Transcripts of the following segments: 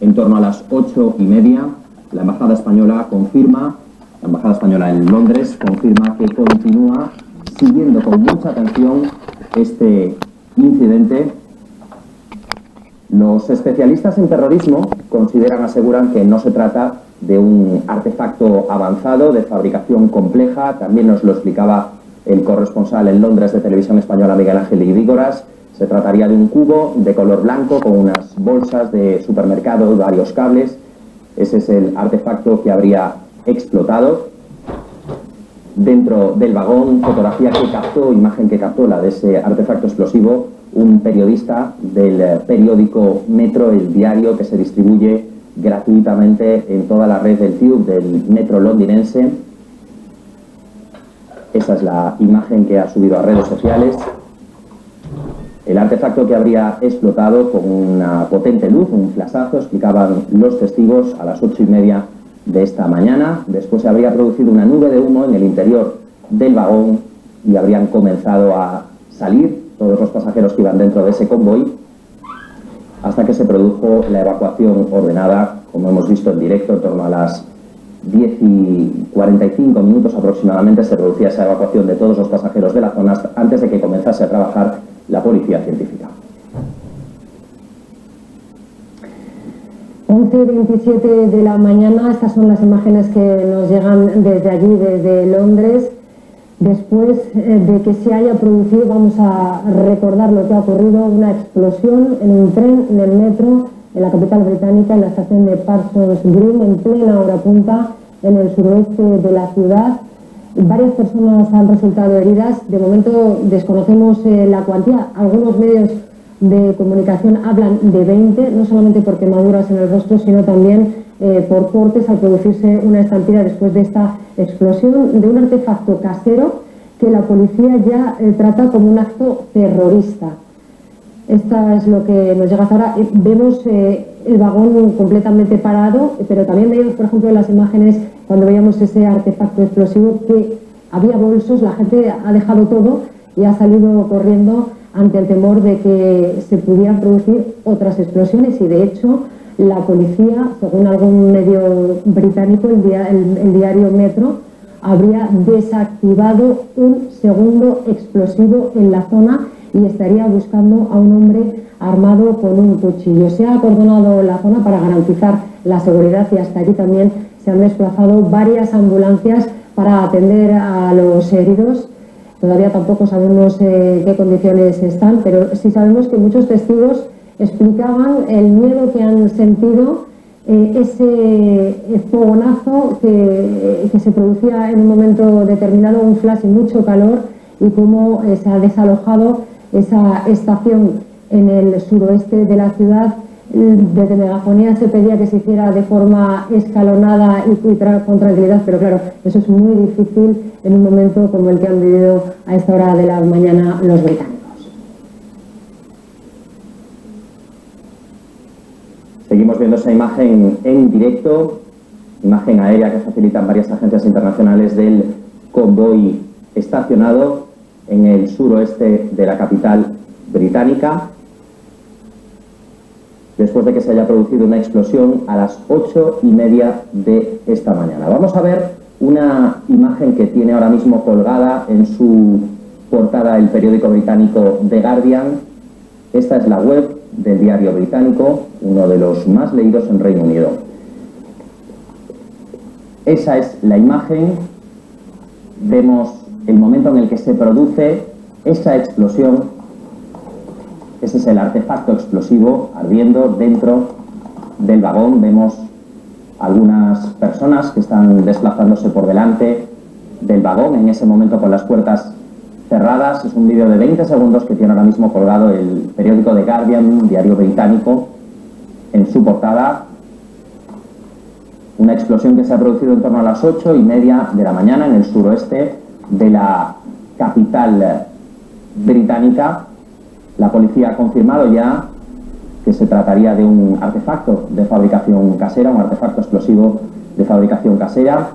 En torno a las ocho y media, la Embajada Española confirma, la Embajada Española en Londres confirma que continúa siguiendo con mucha atención este incidente. Los especialistas en terrorismo consideran, aseguran que no se trata de un artefacto avanzado de fabricación compleja, también nos lo explicaba el corresponsal en Londres de Televisión Española Miguel Ángel Igrígoras, se trataría de un cubo de color blanco con unas bolsas de supermercado y varios cables. Ese es el artefacto que habría explotado. Dentro del vagón, fotografía que captó, imagen que captó la de ese artefacto explosivo, un periodista del periódico Metro, el diario que se distribuye gratuitamente en toda la red del Tube del Metro londinense. Esa es la imagen que ha subido a redes sociales. El artefacto que habría explotado con una potente luz, un flasazo, explicaban los testigos a las ocho y media de esta mañana. Después se habría producido una nube de humo en el interior del vagón y habrían comenzado a salir todos los pasajeros que iban dentro de ese convoy hasta que se produjo la evacuación ordenada, como hemos visto en directo, en torno a las 10 y 45 minutos aproximadamente se producía esa evacuación de todos los pasajeros de la zona antes de que comenzase a trabajar la policía científica. 11.27 de la mañana, estas son las imágenes que nos llegan desde allí, desde Londres. Después eh, de que se haya producido, vamos a recordar lo que ha ocurrido, una explosión en un tren, en el metro, en la capital británica, en la estación de Parsons Green, en plena hora punta, en el suroeste de la ciudad. Varias personas han resultado heridas. De momento desconocemos eh, la cuantía. Algunos medios de comunicación hablan de 20, no solamente por quemaduras en el rostro, sino también eh, por cortes al producirse una estampida después de esta explosión de un artefacto casero que la policía ya eh, trata como un acto terrorista. Esta es lo que nos llega hasta ahora. Vemos el vagón completamente parado, pero también veíamos, por ejemplo, en las imágenes cuando veíamos ese artefacto explosivo que había bolsos, la gente ha dejado todo y ha salido corriendo ante el temor de que se pudieran producir otras explosiones y de hecho la policía, según algún medio británico, el, diario Metro, habría desactivado un segundo explosivo en la zona y estaría buscando a un hombre armado con un cuchillo. Se ha acordonado la zona para garantizar la seguridad y hasta aquí también se han desplazado varias ambulancias para atender a los heridos. Todavía tampoco sabemos eh, qué condiciones están, pero sí sabemos que muchos testigos explicaban el miedo que han sentido, eh, ese fogonazo que, que, se producía en un momento determinado, un flash y mucho calor, y cómo eh, se ha desalojado esa estación en el suroeste de la ciudad desde Megafonía se pedía que se hiciera de forma escalonada y, con tranquilidad, pero claro, eso es muy difícil en un momento como el que han vivido a esta hora de la mañana los británicos. Seguimos viendo esa imagen en directo, imagen aérea que facilitan varias agencias internacionales del convoy estacionado en el suroeste de la capital británica después de que se haya producido una explosión a las ocho y media de esta mañana. Vamos a ver una imagen que tiene ahora mismo colgada en su portada el periódico británico The Guardian. Esta es la web del diario británico, uno de los más leídos en Reino Unido. Esa es la imagen. Vemos el momento en el que se produce esa explosión ese es el artefacto explosivo ardiendo dentro del vagón. Vemos algunas personas que están desplazándose por delante del vagón en ese momento con las puertas cerradas. Es un vídeo de 20 segundos que tiene ahora mismo colgado el periódico The Guardian, un diario británico, en su portada. Una explosión que se ha producido en torno a las 8 y media de la mañana en el suroeste de la capital británica la policía ha confirmado ya que se trataría de un artefacto de fabricación casera, un artefacto explosivo de fabricación casera,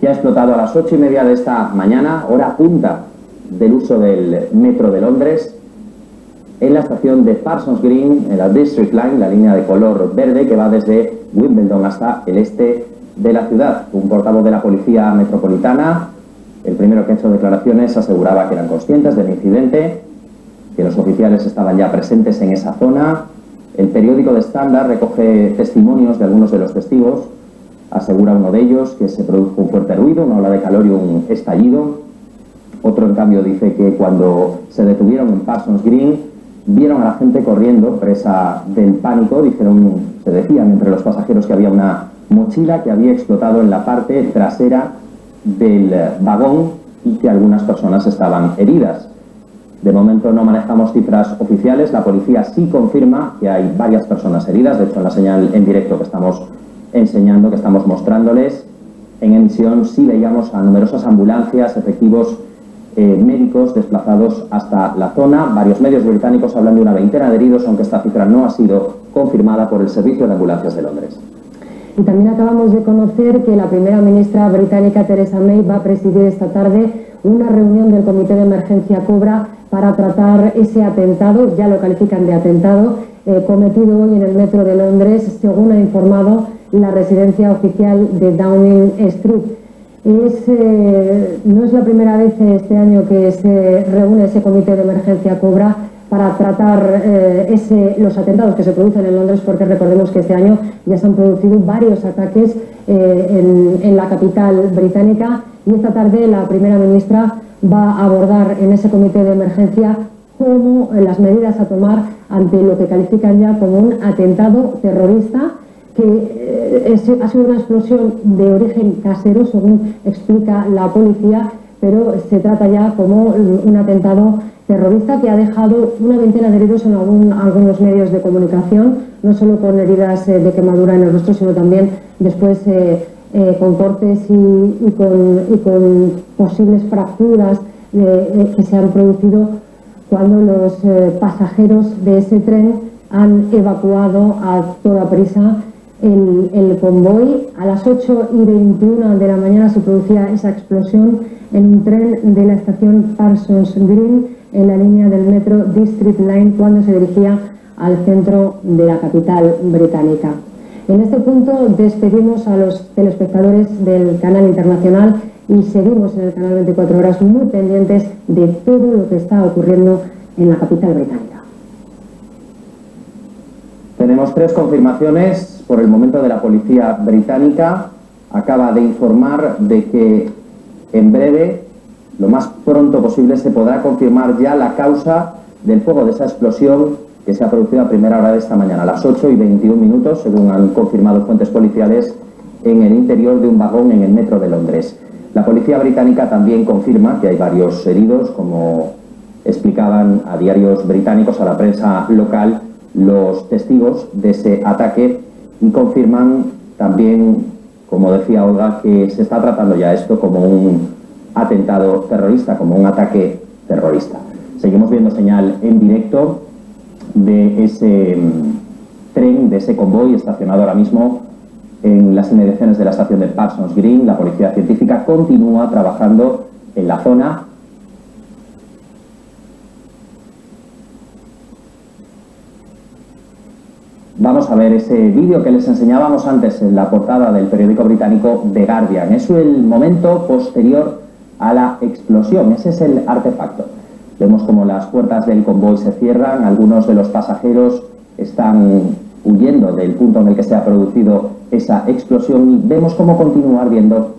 que ha explotado a las ocho y media de esta mañana, hora punta del uso del metro de Londres. en la estación de Parsons Green, en la District Line, la línea de color verde que va desde Wimbledon hasta el este de la ciudad. Un portavoz de la Policía Metropolitana, el primero que ha hecho declaraciones, aseguraba que eran conscientes del incidente, que los oficiales estaban ya presentes en esa zona. El periódico de Standard recoge testimonios de algunos de los testigos. Asegura uno de ellos que se produjo un fuerte ruido, una ola de calor y un estallido. Otro, en cambio, dice que cuando se detuvieron en Parsons Green, vieron a la gente corriendo, presa del pánico, dijeron, se decían entre los pasajeros que había una mochila que había explotado en la parte trasera del vagón y que algunas personas estaban heridas. De momento no manejamos cifras oficiales, la policía sí confirma que hay varias personas heridas, de hecho en la señal en directo que estamos enseñando, que estamos mostrándoles, en emisión sí veíamos a numerosas ambulancias, efectivos eh, médicos desplazados hasta la zona. Varios medios británicos hablan de una veintena de heridos, aunque esta cifra no ha sido confirmada por el Servicio de Ambulancias de Londres. Y también acabamos de conocer que la primera ministra británica Theresa May va a presidir esta tarde una reunión del Comité de Emergencia Cobra para tratar ese atentado, ya lo califican de atentado, eh, cometido hoy en el metro de Londres, según ha informado la residencia oficial de Downing Street. Eh, no es la primera vez este año que se reúne ese comité de emergencia Cobra para tratar eh, los atentados que se producen en Londres, porque recordemos que este año ya se han producido varios ataques en, en la capital británica. Y esta tarde la primera ministra va a abordar en ese comité de emergencia cómo las medidas a tomar ante lo que califican ya como un atentado terrorista que eh, ha sido una explosión de origen casero, según explica la policía, pero se trata ya como un atentado terrorista que ha dejado una veintena de heridos en algunos medios de comunicación, no solo con heridas eh, de quemadura en el rostro, sino también después eh, eh, con cortes y, con, posibles fracturas que se han producido cuando los pasajeros de ese tren han evacuado a toda prisa el, convoy. A las 8 y 21 de la mañana se producía esa explosión en un tren de la estación Parsons Green en la línea del metro District Line cuando se dirigía al centro de la capital británica. En este punto despedimos a los telespectadores del canal internacional y seguimos en el canal 24 horas muy pendientes de todo lo que está ocurriendo en la capital británica. Tenemos tres confirmaciones por el momento de la policía británica. Acaba de informar de que en breve, lo más pronto posible, se podrá confirmar ya la causa del fuego de esa explosión que se ha producido a primera hora de esta mañana, a las 8 y 21 minutos, según han confirmado fuentes policiales, en el interior de un vagón en el metro de Londres. La policía británica también confirma que hay varios heridos, como explicaban a diarios británicos, a la prensa local, los testigos de ese ataque y confirman también, como decía Olga, que se está tratando ya esto como un atentado terrorista, como un ataque terrorista. Seguimos viendo señal en directo de ese mm, tren, de ese convoy estacionado ahora mismo en las inmediaciones de la estación de Parsons Green. La policía científica continúa trabajando en la zona. Vamos a ver ese vídeo que les enseñábamos antes en la portada del periódico británico The Guardian. Es el momento posterior a la explosión. Ese es el artefacto. Vemos como las puertas del convoy se cierran, algunos de los pasajeros están huyendo del punto en el que se ha producido esa explosión y vemos cómo continuar viendo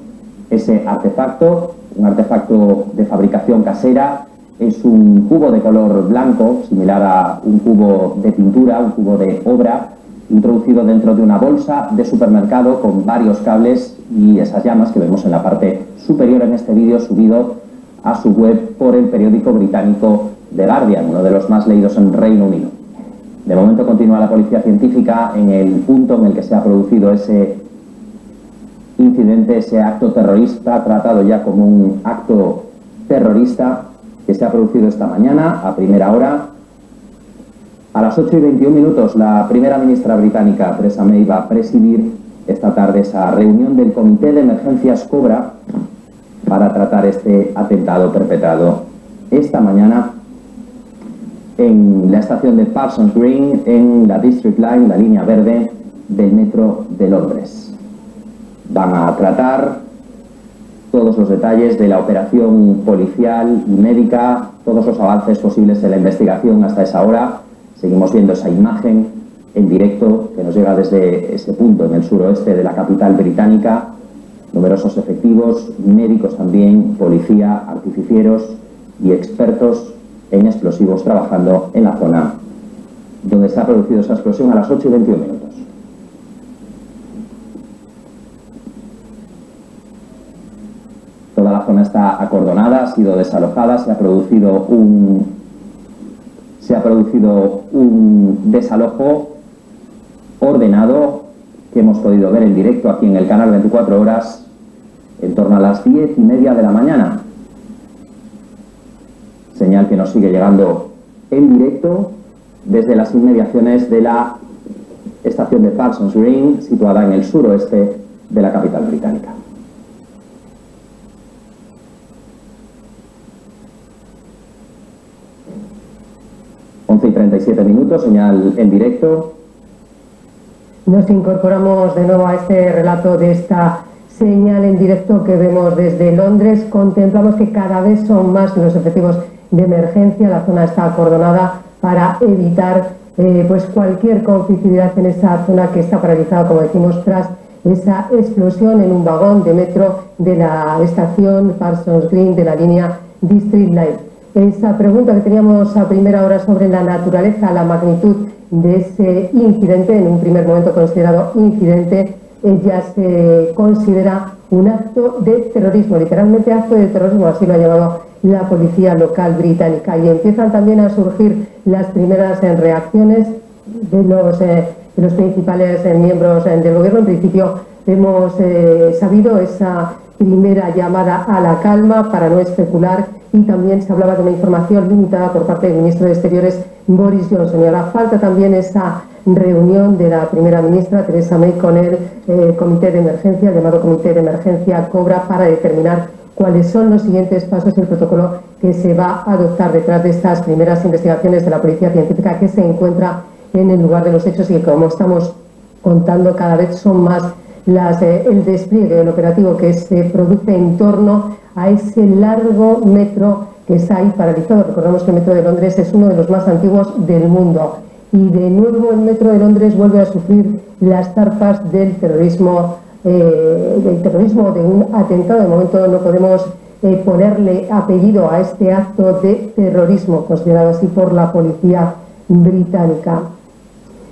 ese artefacto, un artefacto de fabricación casera, es un cubo de color blanco, similar a un cubo de pintura, un cubo de obra, introducido dentro de una bolsa de supermercado con varios cables y esas llamas que vemos en la parte superior en este vídeo subido a su web por el periódico británico The Guardian, uno de los más leídos en Reino Unido. De momento continúa la policía científica en el punto en el que se ha producido ese incidente, ese acto terrorista, tratado ya como un acto terrorista que se ha producido esta mañana a primera hora. A las 8 y 21 minutos la primera ministra británica, Theresa May, va a presidir esta tarde esa reunión del Comité de Emergencias Cobra para tratar este atentado perpetrado esta mañana en la estación de Parsons Green, en la District Line, la línea verde del metro de Londres. Van a tratar todos los detalles de la operación policial y médica, todos los avances posibles en la investigación hasta esa hora. Seguimos viendo esa imagen en directo que nos llega desde ese punto en el suroeste de la capital británica. Numerosos efectivos, médicos también, policía, artificieros y expertos en explosivos trabajando en la zona donde se ha producido esa explosión a las 8 y 21 minutos. Toda la zona está acordonada, ha sido desalojada, se ha producido un, se ha producido un desalojo ordenado que hemos podido ver en directo aquí en el canal 24 horas en torno a las 10 y media de la mañana. Señal que nos sigue llegando en directo desde las inmediaciones de la estación de Parsons Green, situada en el suroeste de la capital británica. 11 y 37 minutos, señal en directo. Nos incorporamos de nuevo a este relato de esta señal en directo que vemos desde Londres. Contemplamos que cada vez son más los efectivos de emergencia. La zona está acordonada para evitar eh, pues cualquier conflictividad en esa zona que está paralizada, como decimos, tras esa explosión en un vagón de metro de la estación Parsons Green de la línea District Line. Esa pregunta que teníamos a primera hora sobre la naturaleza, la magnitud de ese incidente, en un primer momento considerado incidente, ya se considera un acto de terrorismo, literalmente acto de terrorismo, así lo ha llamado la policía local británica. Y empiezan también a surgir las primeras eh, reacciones de los, eh, de los principales eh, miembros del gobierno. En principio hemos sabido esa primera llamada a la calma para no especular y también se hablaba de una información limitada por parte del ministro de Exteriores Boris Johnson. Y ahora falta también esa reunión de la primera ministra Teresa May con el eh, comité de emergencia, el llamado comité de emergencia Cobra, para determinar cuáles son los siguientes pasos y el protocolo que se va a adoptar detrás de estas primeras investigaciones de la policía científica que se encuentra en el lugar de los hechos y que, como estamos contando, cada vez son más eh, el despliegue, el operativo que se produce en torno a ese largo metro que está ahí paralizado. Recordamos que el metro de Londres es uno de los más antiguos del mundo. Y de nuevo el metro de Londres vuelve a sufrir las tarpas del terrorismo, eh, del terrorismo, de un atentado. De momento no podemos eh, ponerle apellido a este acto de terrorismo, considerado así por la policía británica.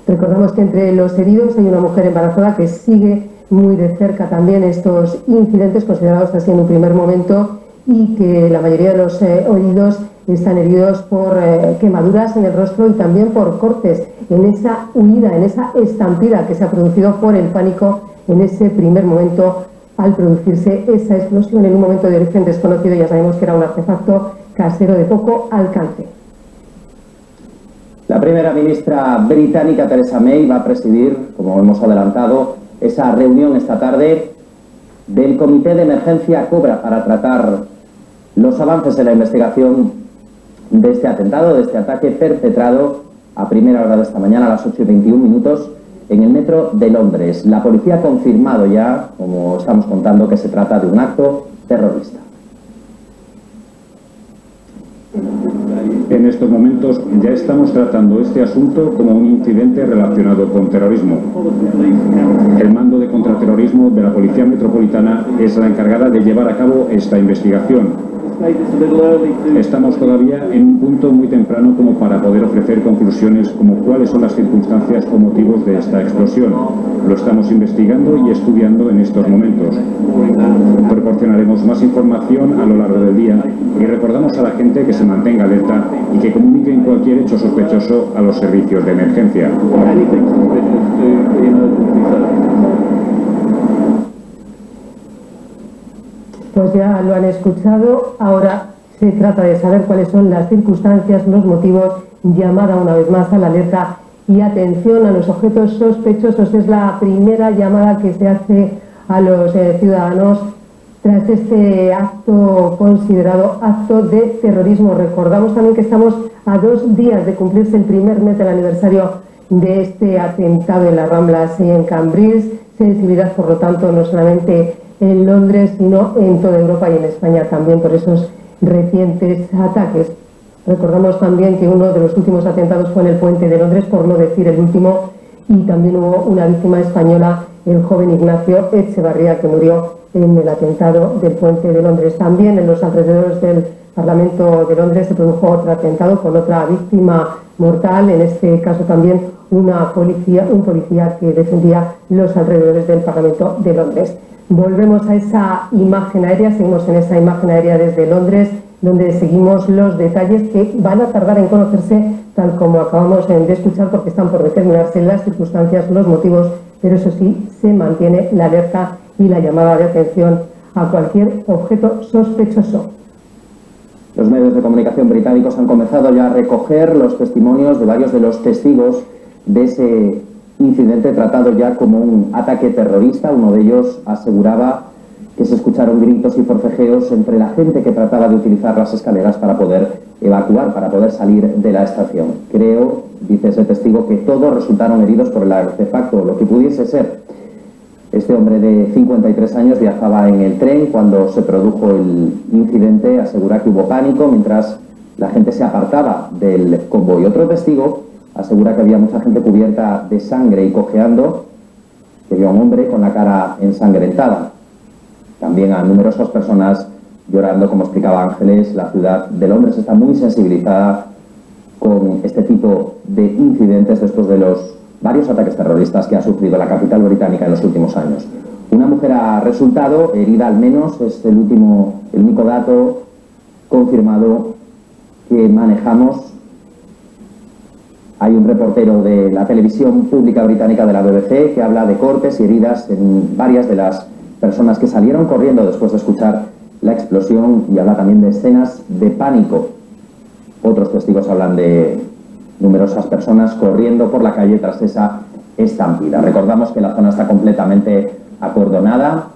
Recordamos que entre los heridos hay una mujer embarazada que sigue muy de cerca también estos incidentes considerados así en un primer momento y que la mayoría de los eh, heridos están heridos por eh, quemaduras en el rostro y también por cortes en esa huida, en esa estampida que se ha producido por el pánico en ese primer momento al producirse esa explosión en un momento de origen desconocido. Ya sabemos que era un artefacto casero de poco alcance. La primera ministra británica, Theresa May, va a presidir, como hemos adelantado, esa reunión esta tarde del Comité de Emergencia Cobra para tratar los avances en la investigación de este atentado, de este ataque perpetrado a primera hora de esta mañana a las 8 y 21 minutos en el metro de Londres. La policía ha confirmado ya, como estamos contando, que se trata de un acto terrorista. En estos momentos ya estamos tratando este asunto como un incidente relacionado con terrorismo. El mando de contraterrorismo de la Policía Metropolitana es la encargada de llevar a cabo esta investigación Estamos todavía en un punto muy temprano como para poder ofrecer conclusiones como cuáles son las circunstancias o motivos de esta explosión. Lo estamos investigando y estudiando en estos momentos. Proporcionaremos más información a lo largo del día y recordamos a la gente que se mantenga alerta y que comuniquen cualquier hecho sospechoso a los servicios de emergencia. Pues ya lo han escuchado. Ahora se trata de saber cuáles son las circunstancias, los motivos, llamada una vez más a la alerta y atención a los objetos sospechosos. Es la primera llamada que se hace a los eh, ciudadanos tras este acto considerado acto de terrorismo. Recordamos también que estamos a dos días de cumplirse el primer mes del aniversario de este atentado en las Ramblas y en Cambrils. Sensibilidad, por lo tanto, no solamente en Londres, sino en toda Europa y en España también por esos recientes ataques. Recordamos también que uno de los últimos atentados fue en el puente de Londres, por no decir el último, y también hubo una víctima española, el joven Ignacio Echevarría, que murió en el atentado del puente de Londres. También en los alrededores del Parlamento de Londres se produjo otro atentado con otra víctima mortal, en este caso también una policía, un policía que defendía los alrededores del Parlamento de Londres. Volvemos a esa imagen aérea, seguimos en esa imagen aérea desde Londres, donde seguimos los detalles que van a tardar en conocerse, tal como acabamos de escuchar, porque están por determinarse las circunstancias, los motivos, pero eso sí, se mantiene la alerta y la llamada de atención a cualquier objeto sospechoso. Los medios de comunicación británicos han comenzado ya a recoger los testimonios de varios de los testigos de ese incidente tratado ya como un ataque terrorista. Uno de ellos aseguraba que se escucharon gritos y forcejeos entre la gente que trataba de utilizar las escaleras para poder evacuar, para poder salir de la estación. Creo, dice ese testigo, que todos resultaron heridos por el artefacto, lo que pudiese ser. Este hombre de 53 años viajaba en el tren cuando se produjo el incidente, asegura que hubo pánico mientras la gente se apartaba del convoy. Otro testigo asegura que había mucha gente cubierta de sangre y cojeando, que había un hombre con la cara ensangrentada. También a numerosas personas llorando, como explicaba Ángeles, la ciudad de Londres está muy sensibilizada con este tipo de incidentes después de los varios ataques terroristas que ha sufrido la capital británica en los últimos años. Una mujer ha resultado herida al menos, es el, último, el único dato confirmado que manejamos hay un reportero de la televisión pública británica de la BBC que habla de cortes y heridas en varias de las personas que salieron corriendo después de escuchar la explosión y habla también de escenas de pánico. Otros testigos hablan de numerosas personas corriendo por la calle tras esa estampida. Recordamos que la zona está completamente acordonada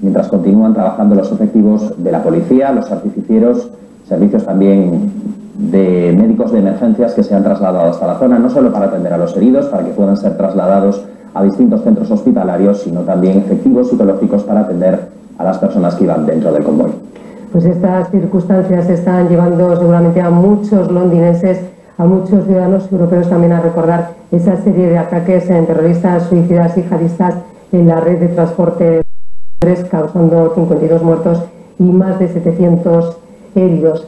mientras continúan trabajando los efectivos de la policía, los artificieros, servicios también de médicos de emergencias que se han trasladado hasta la zona, no solo para atender a los heridos, para que puedan ser trasladados a distintos centros hospitalarios, sino también efectivos psicológicos para atender a las personas que iban dentro del convoy. Pues estas circunstancias están llevando seguramente a muchos londinenses, a muchos ciudadanos europeos también a recordar esa serie de ataques en terroristas, suicidas y jihadistas en la red de transporte causando 52 muertos y más de 700 heridos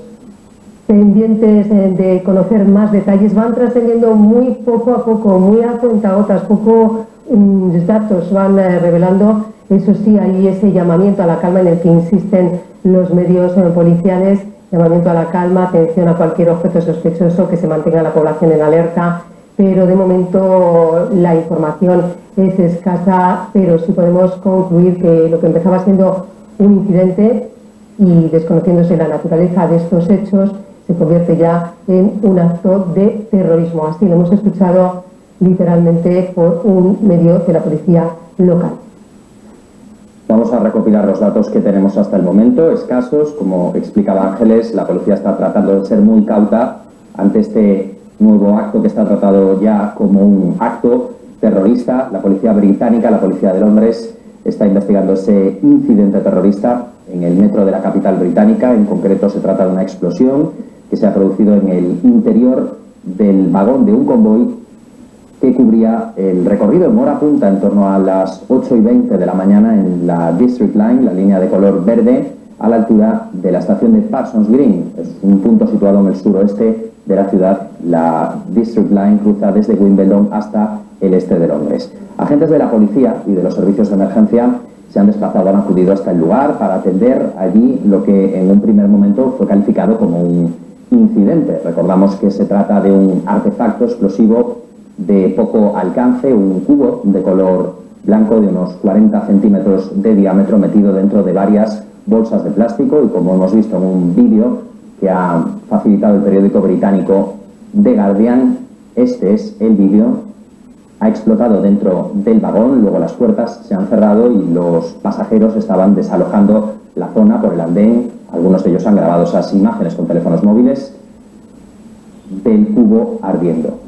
pendientes de conocer más detalles, van trascendiendo muy poco a poco, muy a cuentagotas, poco mm, datos van eh, revelando. Eso sí, hay ese llamamiento a la calma en el que insisten los medios eh, policiales, llamamiento a la calma, atención a cualquier objeto sospechoso, que se mantenga la población en alerta, pero de momento la información es escasa, pero sí podemos concluir que lo que empezaba siendo un incidente y desconociéndose la naturaleza de estos hechos, se convierte ya en un acto de terrorismo. Así lo hemos escuchado literalmente por un medio de la policía local. Vamos a recopilar los datos que tenemos hasta el momento, escasos. Como explicaba Ángeles, la policía está tratando de ser muy cauta ante este nuevo acto que está tratado ya como un acto terrorista. La policía británica, la policía de Londres, está investigando ese incidente terrorista en el metro de la capital británica. En concreto, se trata de una explosión que se ha producido en el interior del vagón de un convoy que cubría el recorrido en hora punta en torno a las 8 y 20 de la mañana en la District Line, la línea de color verde, a la altura de la estación de Parsons Green. Es un punto situado en el suroeste de la ciudad. La District Line cruza desde Wimbledon hasta el este de Londres. Agentes de la policía y de los servicios de emergencia se han desplazado, han acudido hasta el lugar para atender allí lo que en un primer momento fue calificado como un incidente. Recordamos que se trata de un artefacto explosivo de poco alcance, un cubo de color blanco de unos 40 centímetros de diámetro metido dentro de varias bolsas de plástico y como hemos visto en un vídeo que ha facilitado el periódico británico The Guardian, este es el vídeo, ha explotado dentro del vagón, luego las puertas se han cerrado y los pasajeros estaban desalojando la zona, por el andén. Algunos de ellos han grabado esas imágenes con teléfonos móviles del cubo ardiendo.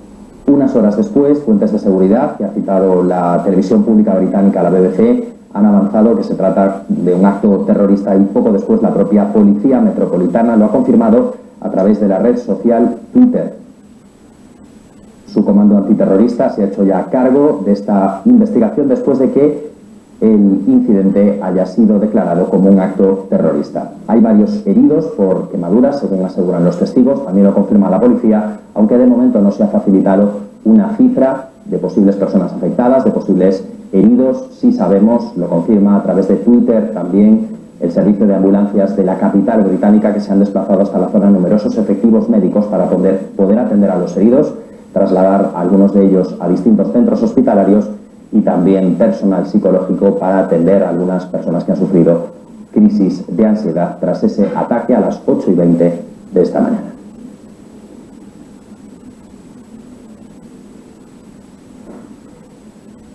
Unas horas después, fuentes de seguridad que ha citado la televisión pública británica, la BBC, han avanzado que se trata de un acto terrorista y poco después la propia Policía Metropolitana lo ha confirmado a través de la red social Twitter. Su comando antiterrorista se ha hecho ya cargo de esta investigación después de que el incidente haya sido declarado como un acto terrorista. Hay varios heridos por quemaduras, según aseguran los testigos, también lo confirma la policía, aunque de momento no se ha facilitado una cifra de posibles personas afectadas, de posibles heridos. Sí sabemos, lo confirma a través de Twitter también el servicio de ambulancias de la capital británica que se han desplazado hasta la zona numerosos efectivos médicos para poder, poder atender a los heridos, trasladar algunos de ellos a distintos centros hospitalarios y también personal psicológico para atender a algunas personas que han sufrido crisis de ansiedad tras ese ataque a las 8 y 20 de esta mañana.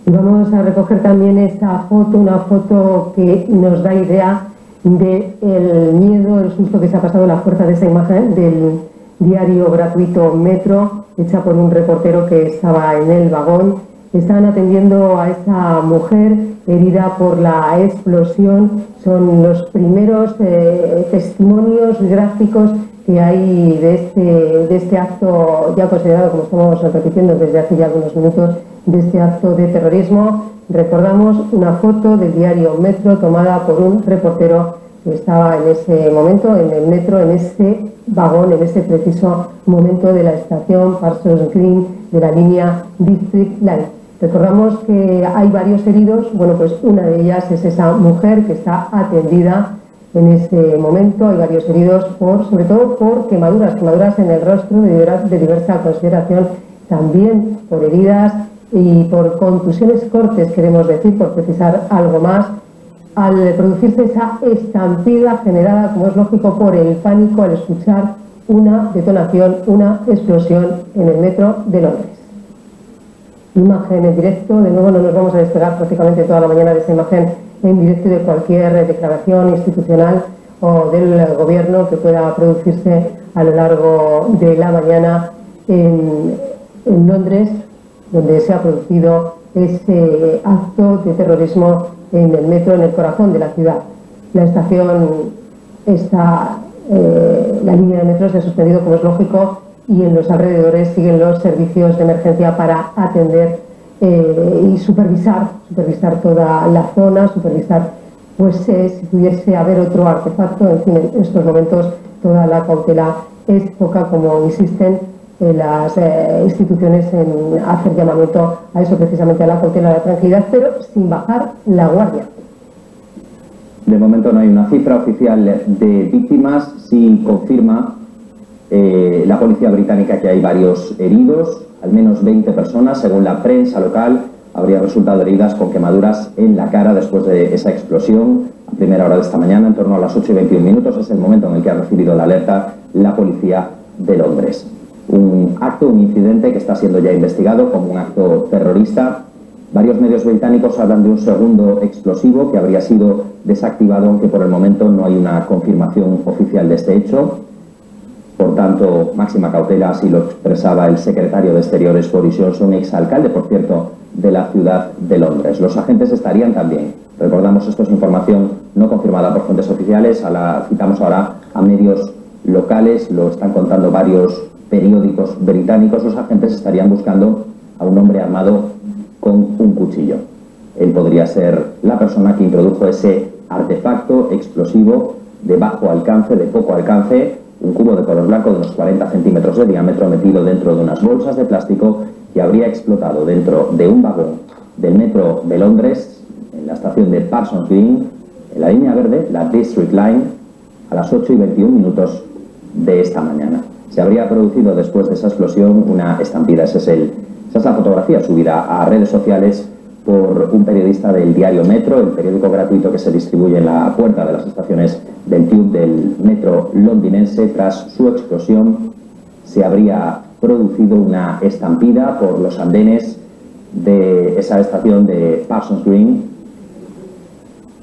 Y vamos a recoger también esa foto, una foto que nos da idea del miedo, el susto que se ha pasado la fuerza de esa imagen del diario gratuito Metro, hecha por un reportero que estaba en el vagón están atendiendo a esa mujer herida por la explosión. Son los primeros eh, testimonios gráficos que hay de este, de este acto ya considerado, como estamos repitiendo desde hace ya algunos minutos, de este acto de terrorismo. Recordamos una foto del diario Metro tomada por un reportero que estaba en ese momento en el metro, en ese vagón, en ese preciso momento de la estación Parsons Green de la línea District Line. Recordamos que hay varios heridos, bueno, pues una de ellas es esa mujer que está atendida en ese momento, hay varios heridos por, sobre todo por quemaduras, quemaduras en el rostro de, diversa consideración, también por heridas y por contusiones cortes, queremos decir, por precisar algo más, al producirse esa estampida generada, como es lógico, por el pánico al escuchar una detonación, una explosión en el metro de Londres imagen en directo. De nuevo no nos vamos a despegar prácticamente toda la mañana de esa imagen en directo de cualquier declaración institucional o del gobierno que pueda producirse a lo largo de la mañana en, en Londres, donde se ha producido ese acto de terrorismo en el metro, en el corazón de la ciudad. La estación está, eh, la línea de metro se ha suspendido, como es lógico, y en los alrededores siguen los servicios de emergencia para atender eh, y supervisar, supervisar toda la zona, supervisar pues eh, si pudiese haber otro artefacto, en fin, en estos momentos toda la cautela es poca, como insisten las eh, instituciones en hacer llamamiento a eso precisamente, a la cautela, a la tranquilidad, pero sin bajar la guardia. De momento no hay una cifra oficial de víctimas, sí confirma eh, la policía británica que hay varios heridos, al menos 20 personas, según la prensa local, habría resultado heridas con quemaduras en la cara después de esa explosión a primera hora de esta mañana, en torno a las 8 y 21 minutos. Es el momento en el que ha recibido la alerta la policía de Londres. Un acto, un incidente que está siendo ya investigado como un acto terrorista. Varios medios británicos hablan de un segundo explosivo que habría sido desactivado, aunque por el momento no hay una confirmación oficial de este hecho. Por tanto, máxima cautela, así lo expresaba el secretario de Exteriores Boris Johnson, exalcalde, por cierto, de la ciudad de Londres. Los agentes estarían también. Recordamos, esto es información no confirmada por fuentes oficiales, a citamos ahora a medios locales, lo están contando varios periódicos británicos, los agentes estarían buscando a un hombre armado con un cuchillo. Él podría ser la persona que introdujo ese artefacto explosivo de bajo alcance, de poco alcance, un cubo de color blanco de unos 40 centímetros de diámetro metido dentro de unas bolsas de plástico que habría explotado dentro de un vagón del metro de Londres, en la estación de Parsons Green, en la línea verde, la District Line, a las 8 y 21 minutos de esta mañana. Se habría producido después de esa explosión una estampida. Esa es la fotografía subida a redes sociales por un periodista del diario Metro, el periódico gratuito que se distribuye en la puerta de las estaciones del tube del metro londinense. Tras su explosión se habría producido una estampida por los andenes de esa estación de Parsons Green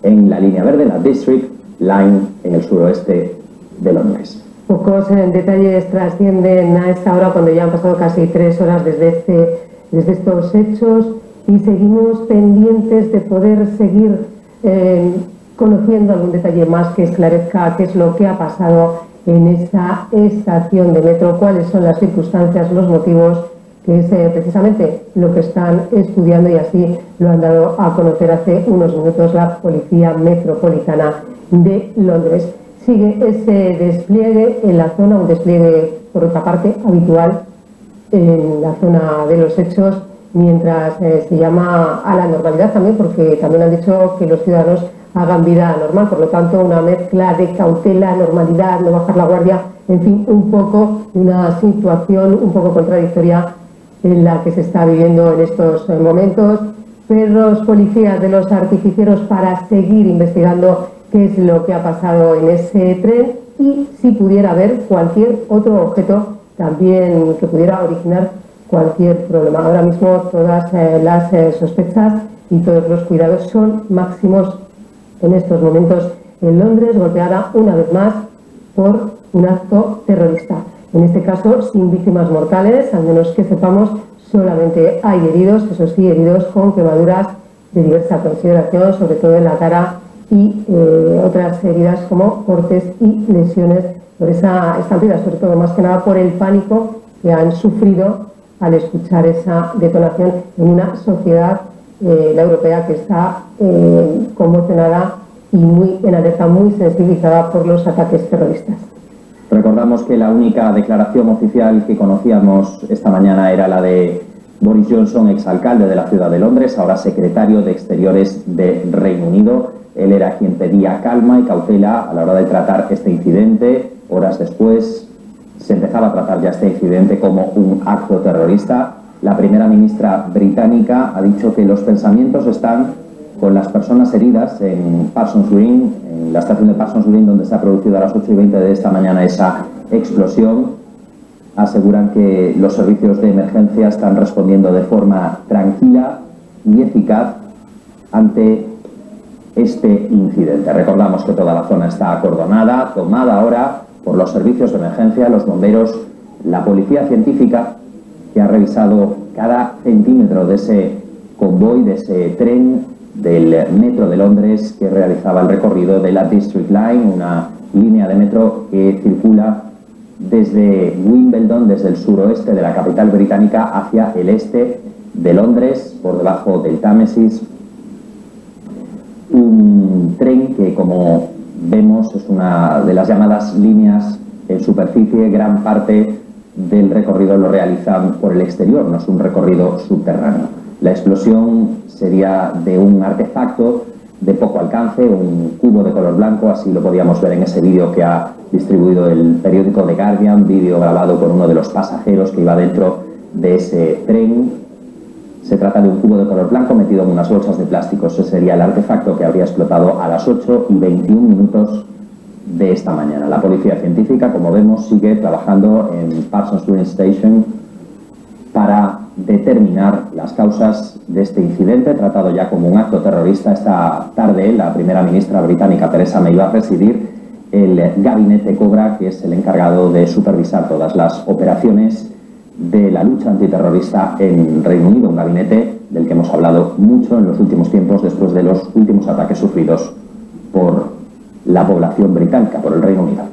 en la línea verde, la District, Line en el suroeste de Londres. Pocos eh, detalles trascienden a esta hora cuando ya han pasado casi tres horas desde, este, desde estos hechos y seguimos pendientes de poder seguir eh, conociendo algún detalle más que esclarezca qué es lo que ha pasado en esa estación de metro, cuáles son las circunstancias, los motivos, que es eh, precisamente lo que están estudiando y así lo han dado a conocer hace unos minutos la Policía Metropolitana de Londres. Sigue ese despliegue en la zona, un despliegue por otra parte habitual en la zona de los hechos, mientras eh, se llama a la normalidad también, porque también han dicho que los ciudadanos hagan vida normal, por lo tanto una mezcla de cautela, normalidad, no bajar la guardia, en fin, un poco una situación un poco contradictoria en la que se está viviendo en estos momentos. Perros policías de los artificieros para seguir investigando qué es lo que ha pasado en ese tren y si pudiera haber cualquier otro objeto también que pudiera originar cualquier problema. Ahora mismo todas eh, las eh, sospechas y todos los cuidados son máximos en estos momentos en Londres, golpeada una vez más por un acto terrorista. En este caso, sin víctimas mortales, al menos que sepamos, solamente hay heridos, eso sí, heridos con quemaduras de diversa consideración, sobre todo en la cara y eh, otras heridas como cortes y lesiones por esa estampida, sobre todo más que nada por el pánico que han sufrido al escuchar esa detonación en una sociedad eh, la europea que está eh, conmocionada y muy en alerta, muy sensibilizada por los ataques terroristas. Recordamos que la única declaración oficial que conocíamos esta mañana era la de Boris Johnson, exalcalde de la ciudad de Londres, ahora secretario de Exteriores de Reino Unido. Él era quien pedía calma y cautela a la hora de tratar este incidente. Horas después se empezaba a tratar ya este incidente como un acto terrorista la primera ministra británica ha dicho que los pensamientos están con las personas heridas en Parsons Green, en la estación de Parsons Green, donde se ha producido a las 8 y 20 de esta mañana esa explosión. Aseguran que los servicios de emergencia están respondiendo de forma tranquila y eficaz ante este incidente. Recordamos que toda la zona está acordonada, tomada ahora por los servicios de emergencia, los bomberos, la policía científica que ha revisado cada centímetro de ese convoy, de ese tren del metro de Londres que realizaba el recorrido de la District Line, una línea de metro que circula desde Wimbledon, desde el suroeste de la capital británica, hacia el este de Londres, por debajo del Támesis. Un tren que, como vemos, es una de las llamadas líneas en superficie, gran parte del recorrido lo realizan por el exterior, no es un recorrido subterráneo. La explosión sería de un artefacto de poco alcance, un cubo de color blanco, así lo podíamos ver en ese vídeo que ha distribuido el periódico The Guardian, vídeo grabado por uno de los pasajeros que iba dentro de ese tren. Se trata de un cubo de color blanco metido en unas bolsas de plástico. Ese sería el artefacto que habría explotado a las 8 y 21 minutos de esta mañana. La policía científica, como vemos, sigue trabajando en Parsons Green Station para determinar las causas de este incidente, tratado ya como un acto terrorista. Esta tarde, la primera ministra británica, Theresa May, va a presidir el gabinete Cobra, que es el encargado de supervisar todas las operaciones de la lucha antiterrorista en Reino Unido, un gabinete del que hemos hablado mucho en los últimos tiempos después de los últimos ataques sufridos por la población británica, por el Reino Unido.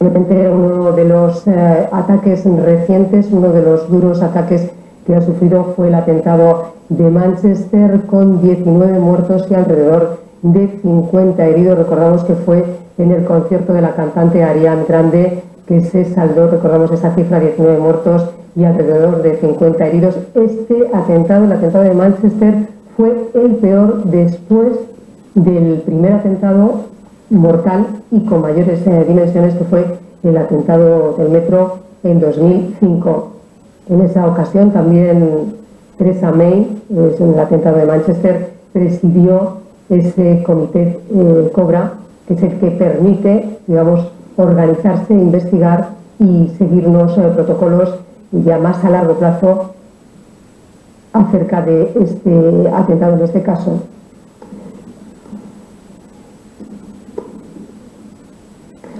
De repente, uno de los eh, ataques recientes, uno de los duros ataques que ha sufrido fue el atentado de Manchester con 19 muertos y alrededor de 50 heridos. Recordamos que fue en el concierto de la cantante Ariane Grande que se saldó, recordamos esa cifra, 19 muertos y alrededor de 50 heridos. Este atentado, el atentado de Manchester, fue el peor después del primer atentado mortal y con mayores eh, dimensiones que fue el atentado del metro en 2005. En esa ocasión también Theresa May, es el atentado de Manchester, presidió ese comité eh, COBRA, que es el que permite, digamos, organizarse, investigar y seguir unos eh, protocolos ya más a largo plazo acerca de este atentado en este caso.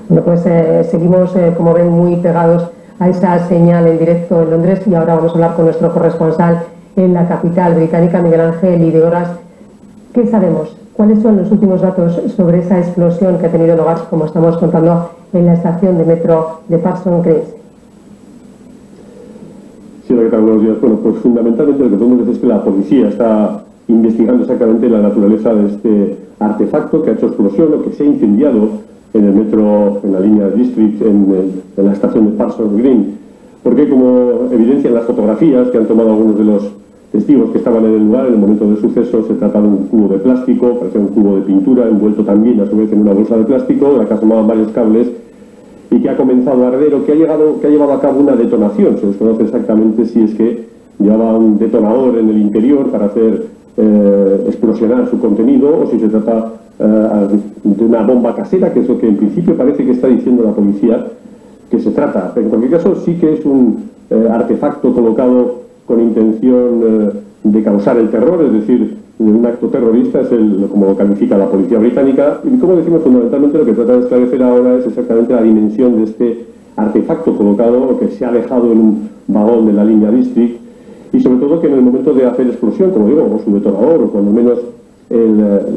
Bueno, pues eh, seguimos, eh, como ven, muy pegados a esa señal en directo en Londres y ahora vamos a hablar con nuestro corresponsal en la capital británica, Miguel Ángel y de Horas. ¿Qué sabemos? ¿Cuáles son los últimos datos sobre esa explosión que ha tenido lugar, como estamos contando, en la estación de metro de Parsons Green? Sí, ¿qué tal? Buenos días. Bueno, pues fundamentalmente lo que podemos decir es que la policía está investigando exactamente la naturaleza de este artefacto que ha hecho explosión o que se ha incendiado en el metro, en la línea District, en, en la estación de Parsons Green. Porque como evidencian las fotografías que han tomado algunos de los testigos que estaban en el lugar en el momento del suceso, se trata de un cubo de plástico, parecía un cubo de pintura, envuelto también a su vez en una bolsa de plástico, la que asomaban varios cables y que ha comenzado a arder o que ha, llegado, que ha llevado a cabo una detonación. Se desconoce exactamente si es que llevaba un detonador en el interior para hacer eh, explosionar su contenido o si se trata eh, de una bomba casera, que es lo que en principio parece que está diciendo la policía que se trata. En cualquier caso, sí que es un eh, artefacto colocado con intención de causar el terror, es decir, de un acto terrorista, es el, como lo califica la policía británica. Y como decimos, fundamentalmente lo que trata de esclarecer ahora es exactamente la dimensión de este artefacto colocado que se ha dejado en un vagón de la línea District y sobre todo que en el momento de hacer explosión, como digo, o su detonador o cuando menos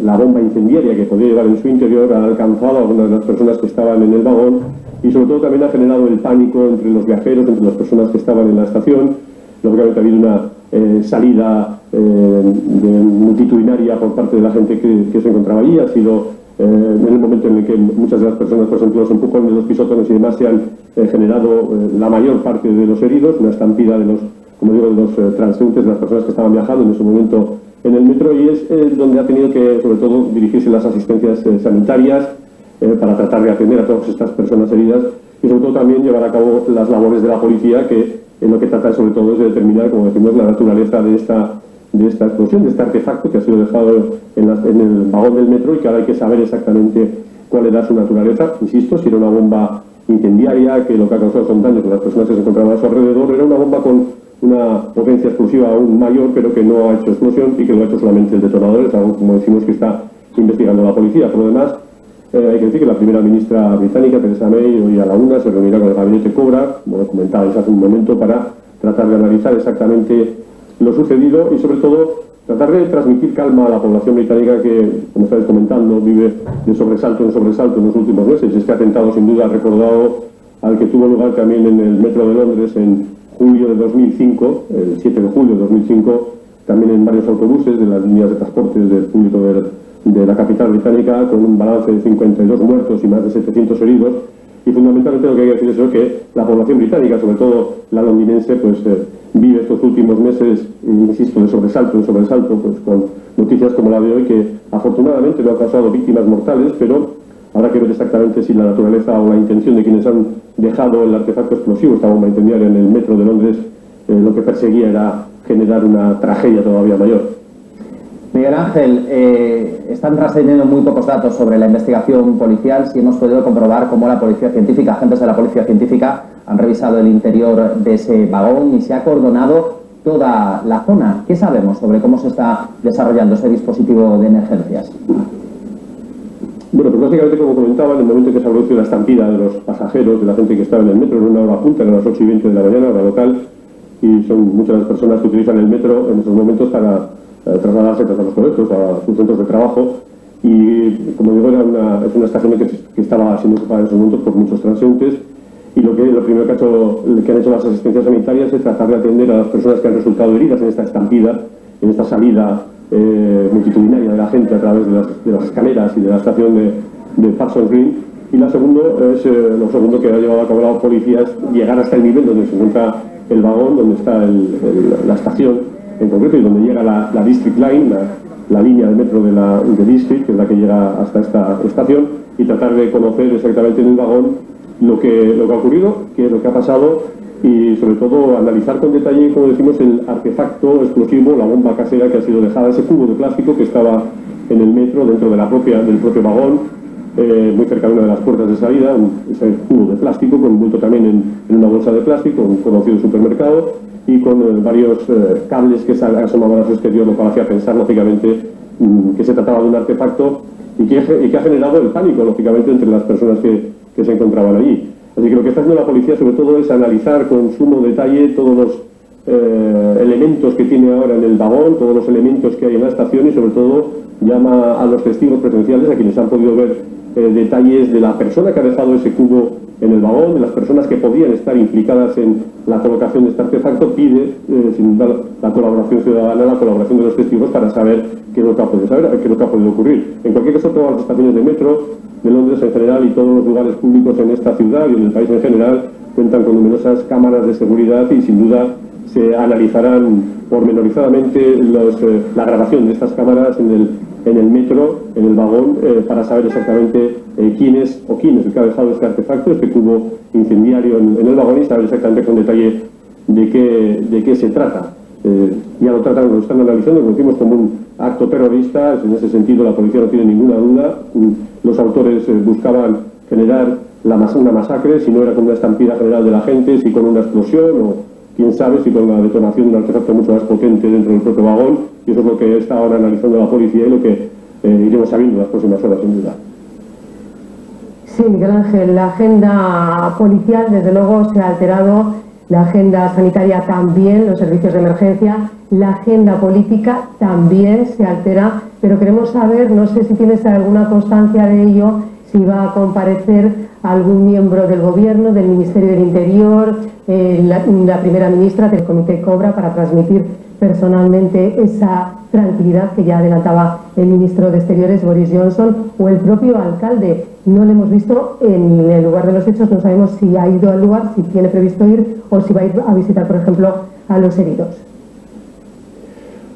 la bomba incendiaria que podía llevar en su interior ha alcanzado a algunas de las personas que estaban en el vagón y sobre todo también ha generado el pánico entre los viajeros, entre las personas que estaban en la estación. Lógicamente ha habido una eh, salida eh, multitudinaria por parte de la gente que, se encontraba allí. Ha sido eh, en el momento en el que muchas de las personas, por ejemplo, los empujones los pisotones y demás, se han generado la mayor parte de los heridos, una estampida de los, como digo, de los transeúntes, de las personas que estaban viajando en ese momento en el metro y es donde ha tenido que, sobre todo, dirigirse las asistencias sanitarias para tratar de atender a todas estas personas heridas y sobre todo también llevar a cabo las labores de la policía que en lo que trata sobre todo es de determinar, como decimos, la naturaleza de esta, de esta explosión, de este artefacto que ha sido dejado en, el vagón del metro y que ahora hay que saber exactamente cuál era su naturaleza. Insisto, si era una bomba incendiaria, que lo que ha causado son daños a las personas que se encontraban a su alrededor, era una bomba con una potencia explosiva aún mayor, pero que no ha hecho explosión y que lo ha hecho solamente el detonador, es algo, como decimos, que está investigando la policía. Por lo demás, hay que decir que la primera ministra británica, Theresa May, hoy a la una se reunirá con el gabinete Cobra, como lo comentabais hace un momento, para tratar de analizar exactamente lo sucedido y sobre todo tratar de transmitir calma a la población británica que, como estáis comentando, vive de sobresalto en sobresalto en los últimos meses. Este atentado sin duda ha recordado al que tuvo lugar también en el metro de Londres en julio de 2005, el 7 de julio de 2005, también en varios autobuses de las líneas de transporte del público del de la capital británica con un balance de 52 muertos y más de 700 heridos. Y fundamentalmente lo que hay que decir es que la población británica, sobre todo la londinense, pues eh, vive estos últimos meses, insisto, de sobresalto en sobresalto, pues con noticias como la de hoy que afortunadamente no ha causado víctimas mortales, pero habrá que ver exactamente si la naturaleza o la intención de quienes han dejado el artefacto explosivo, esta bomba incendiaria en el metro de Londres, eh, lo que perseguía era generar una tragedia todavía mayor. Miguel Ángel, eh, están trascendiendo muy pocos datos sobre la investigación policial. Si hemos podido comprobar cómo la policía científica, agentes de la policía científica, han revisado el interior de ese vagón y se ha cordonado toda la zona. ¿Qué sabemos sobre cómo se está desarrollando ese dispositivo de emergencias? Bueno, pues básicamente, como comentaba, en el momento en que se ha producido la estampida de los pasajeros, de la gente que estaba en el metro, en una hora punta, a las 8 y 20 de la mañana, hora local, y son muchas las personas que utilizan el metro en esos momentos para trasladarse a los colegios, a sus centros de trabajo. Y como digo, era una, es una estación que, estaba siendo ocupada en esos momentos por muchos transeúntes. Y lo, que, lo primero que, ha hecho, que han hecho las asistencias sanitarias es tratar de atender a las personas que han resultado heridas en esta estampida, en esta salida eh, multitudinaria de la gente a través de las, escaleras y de la estación de, de Parsons Green. Y la segundo es, eh, lo segundo que ha llevado a cabo la policía es llegar hasta el nivel donde se encuentra el vagón, donde está la estación en concreto y donde llega la, District Line, la, línea de metro de la de District, que es la que llega hasta esta estación, y tratar de conocer exactamente en el vagón lo que, lo que ha ocurrido, qué es lo que ha pasado y sobre todo analizar con detalle, como decimos, el artefacto explosivo, la bomba casera que ha sido dejada, ese cubo de plástico que estaba en el metro, dentro de la propia, del propio vagón, eh, muy cerca de una de las puertas de salida, ese cubo de plástico, envuelto también en, una bolsa de plástico, un conocido supermercado, y con eh, varios eh, cables que asomaban a su exterior, lo cual hacía pensar, lógicamente, mm, que se trataba de un artefacto y que, ha generado el pánico, lógicamente, entre las personas que, se encontraban allí. Así que lo que está haciendo la policía sobre todo es analizar con sumo detalle todos los elementos que tiene ahora en el vagón, todos los elementos que hay en la estación y sobre todo llama a los testigos presenciales, a quienes han podido ver eh, detalles de la persona que ha dejado ese cubo en el vagón, de las personas que podían estar implicadas en la colocación de este artefacto, pide eh, sin duda la colaboración ciudadana, la colaboración de los testigos para saber qué es lo que ha podido saber, qué es lo que ocurrir. En cualquier caso, todas las estaciones de metro de Londres en general y todos los lugares públicos en esta ciudad y en el país en general cuentan con numerosas cámaras de seguridad y sin duda se analizarán pormenorizadamente los, eh, la grabación de estas cámaras en el, en el metro, en el vagón, eh, para saber exactamente eh, quién es o quién es el que ha dejado este artefacto, este cubo incendiario en, el vagón y saber exactamente con detalle de qué, de qué se trata. ya lo tratan, lo están analizando, lo decimos como un acto terrorista, en ese sentido la policía no tiene ninguna duda, los autores buscaban generar una masacre, si no era con una estampida general de la gente, si con una explosión o quién sabe si con la detonación de un artefacto mucho más potente dentro del propio vagón, y eso es lo que está ahora analizando la policía y lo que eh, iremos sabiendo en las próximas horas, sin duda. Sí, Miguel Ángel, la agenda policial desde luego se ha alterado, la agenda sanitaria también, los servicios de emergencia, la agenda política también se altera, pero queremos saber, no sé si tienes alguna constancia de ello, si va a comparecer algún miembro del Gobierno, del Ministerio del Interior, eh, la, primera ministra del Comité Cobra para transmitir personalmente esa tranquilidad que ya adelantaba el ministro de Exteriores Boris Johnson o el propio alcalde. No lo hemos visto en el lugar de los hechos, no sabemos si ha ido al lugar, si tiene previsto ir o si va a ir a visitar, por ejemplo, a los heridos.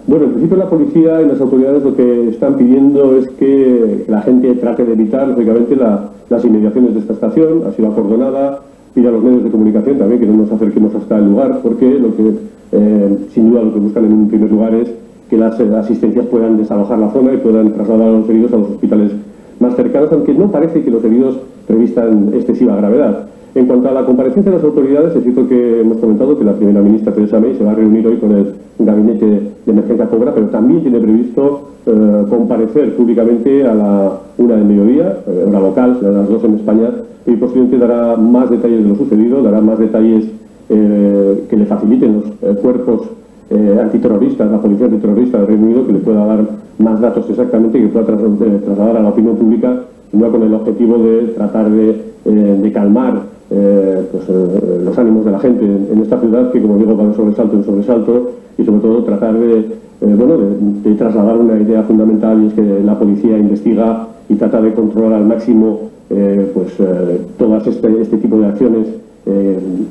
Bueno, en principio la policía y las autoridades lo que están pidiendo es que la gente trate de evitar, lógicamente, las inmediaciones de esta estación, ha sido acordonada, pide a los medios de comunicación también que no nos acerquemos hasta el lugar, porque lo que, eh, sin duda, lo que buscan en primer lugar es que las eh, asistencias puedan desalojar la zona y puedan trasladar a los heridos a los hospitales más cercanos, aunque no parece que los heridos revistan excesiva gravedad. En cuanto a la comparecencia de las autoridades, es cierto que hemos comentado que la primera ministra Teresa May se va a reunir hoy con el gabinete de emergencia Cobra, pero también tiene previsto eh, comparecer públicamente a la una del mediodía, eh, hora local, a las dos en España, y posiblemente dará más detalles de lo sucedido, dará más detalles eh, que le faciliten los cuerpos antiterroristas, la policía antiterrorista del Reino Unido, que le pueda dar más datos exactamente y que pueda trasladar a la opinión pública, no con el objetivo de tratar de calmar eh, pues, eh, los ánimos de la gente en, esta ciudad, que como digo va de sobresalto en sobresalto, y sobre todo tratar de, eh, bueno, trasladar una idea fundamental y es que la policía investiga y trata de controlar al máximo pues, todas este, este, tipo de acciones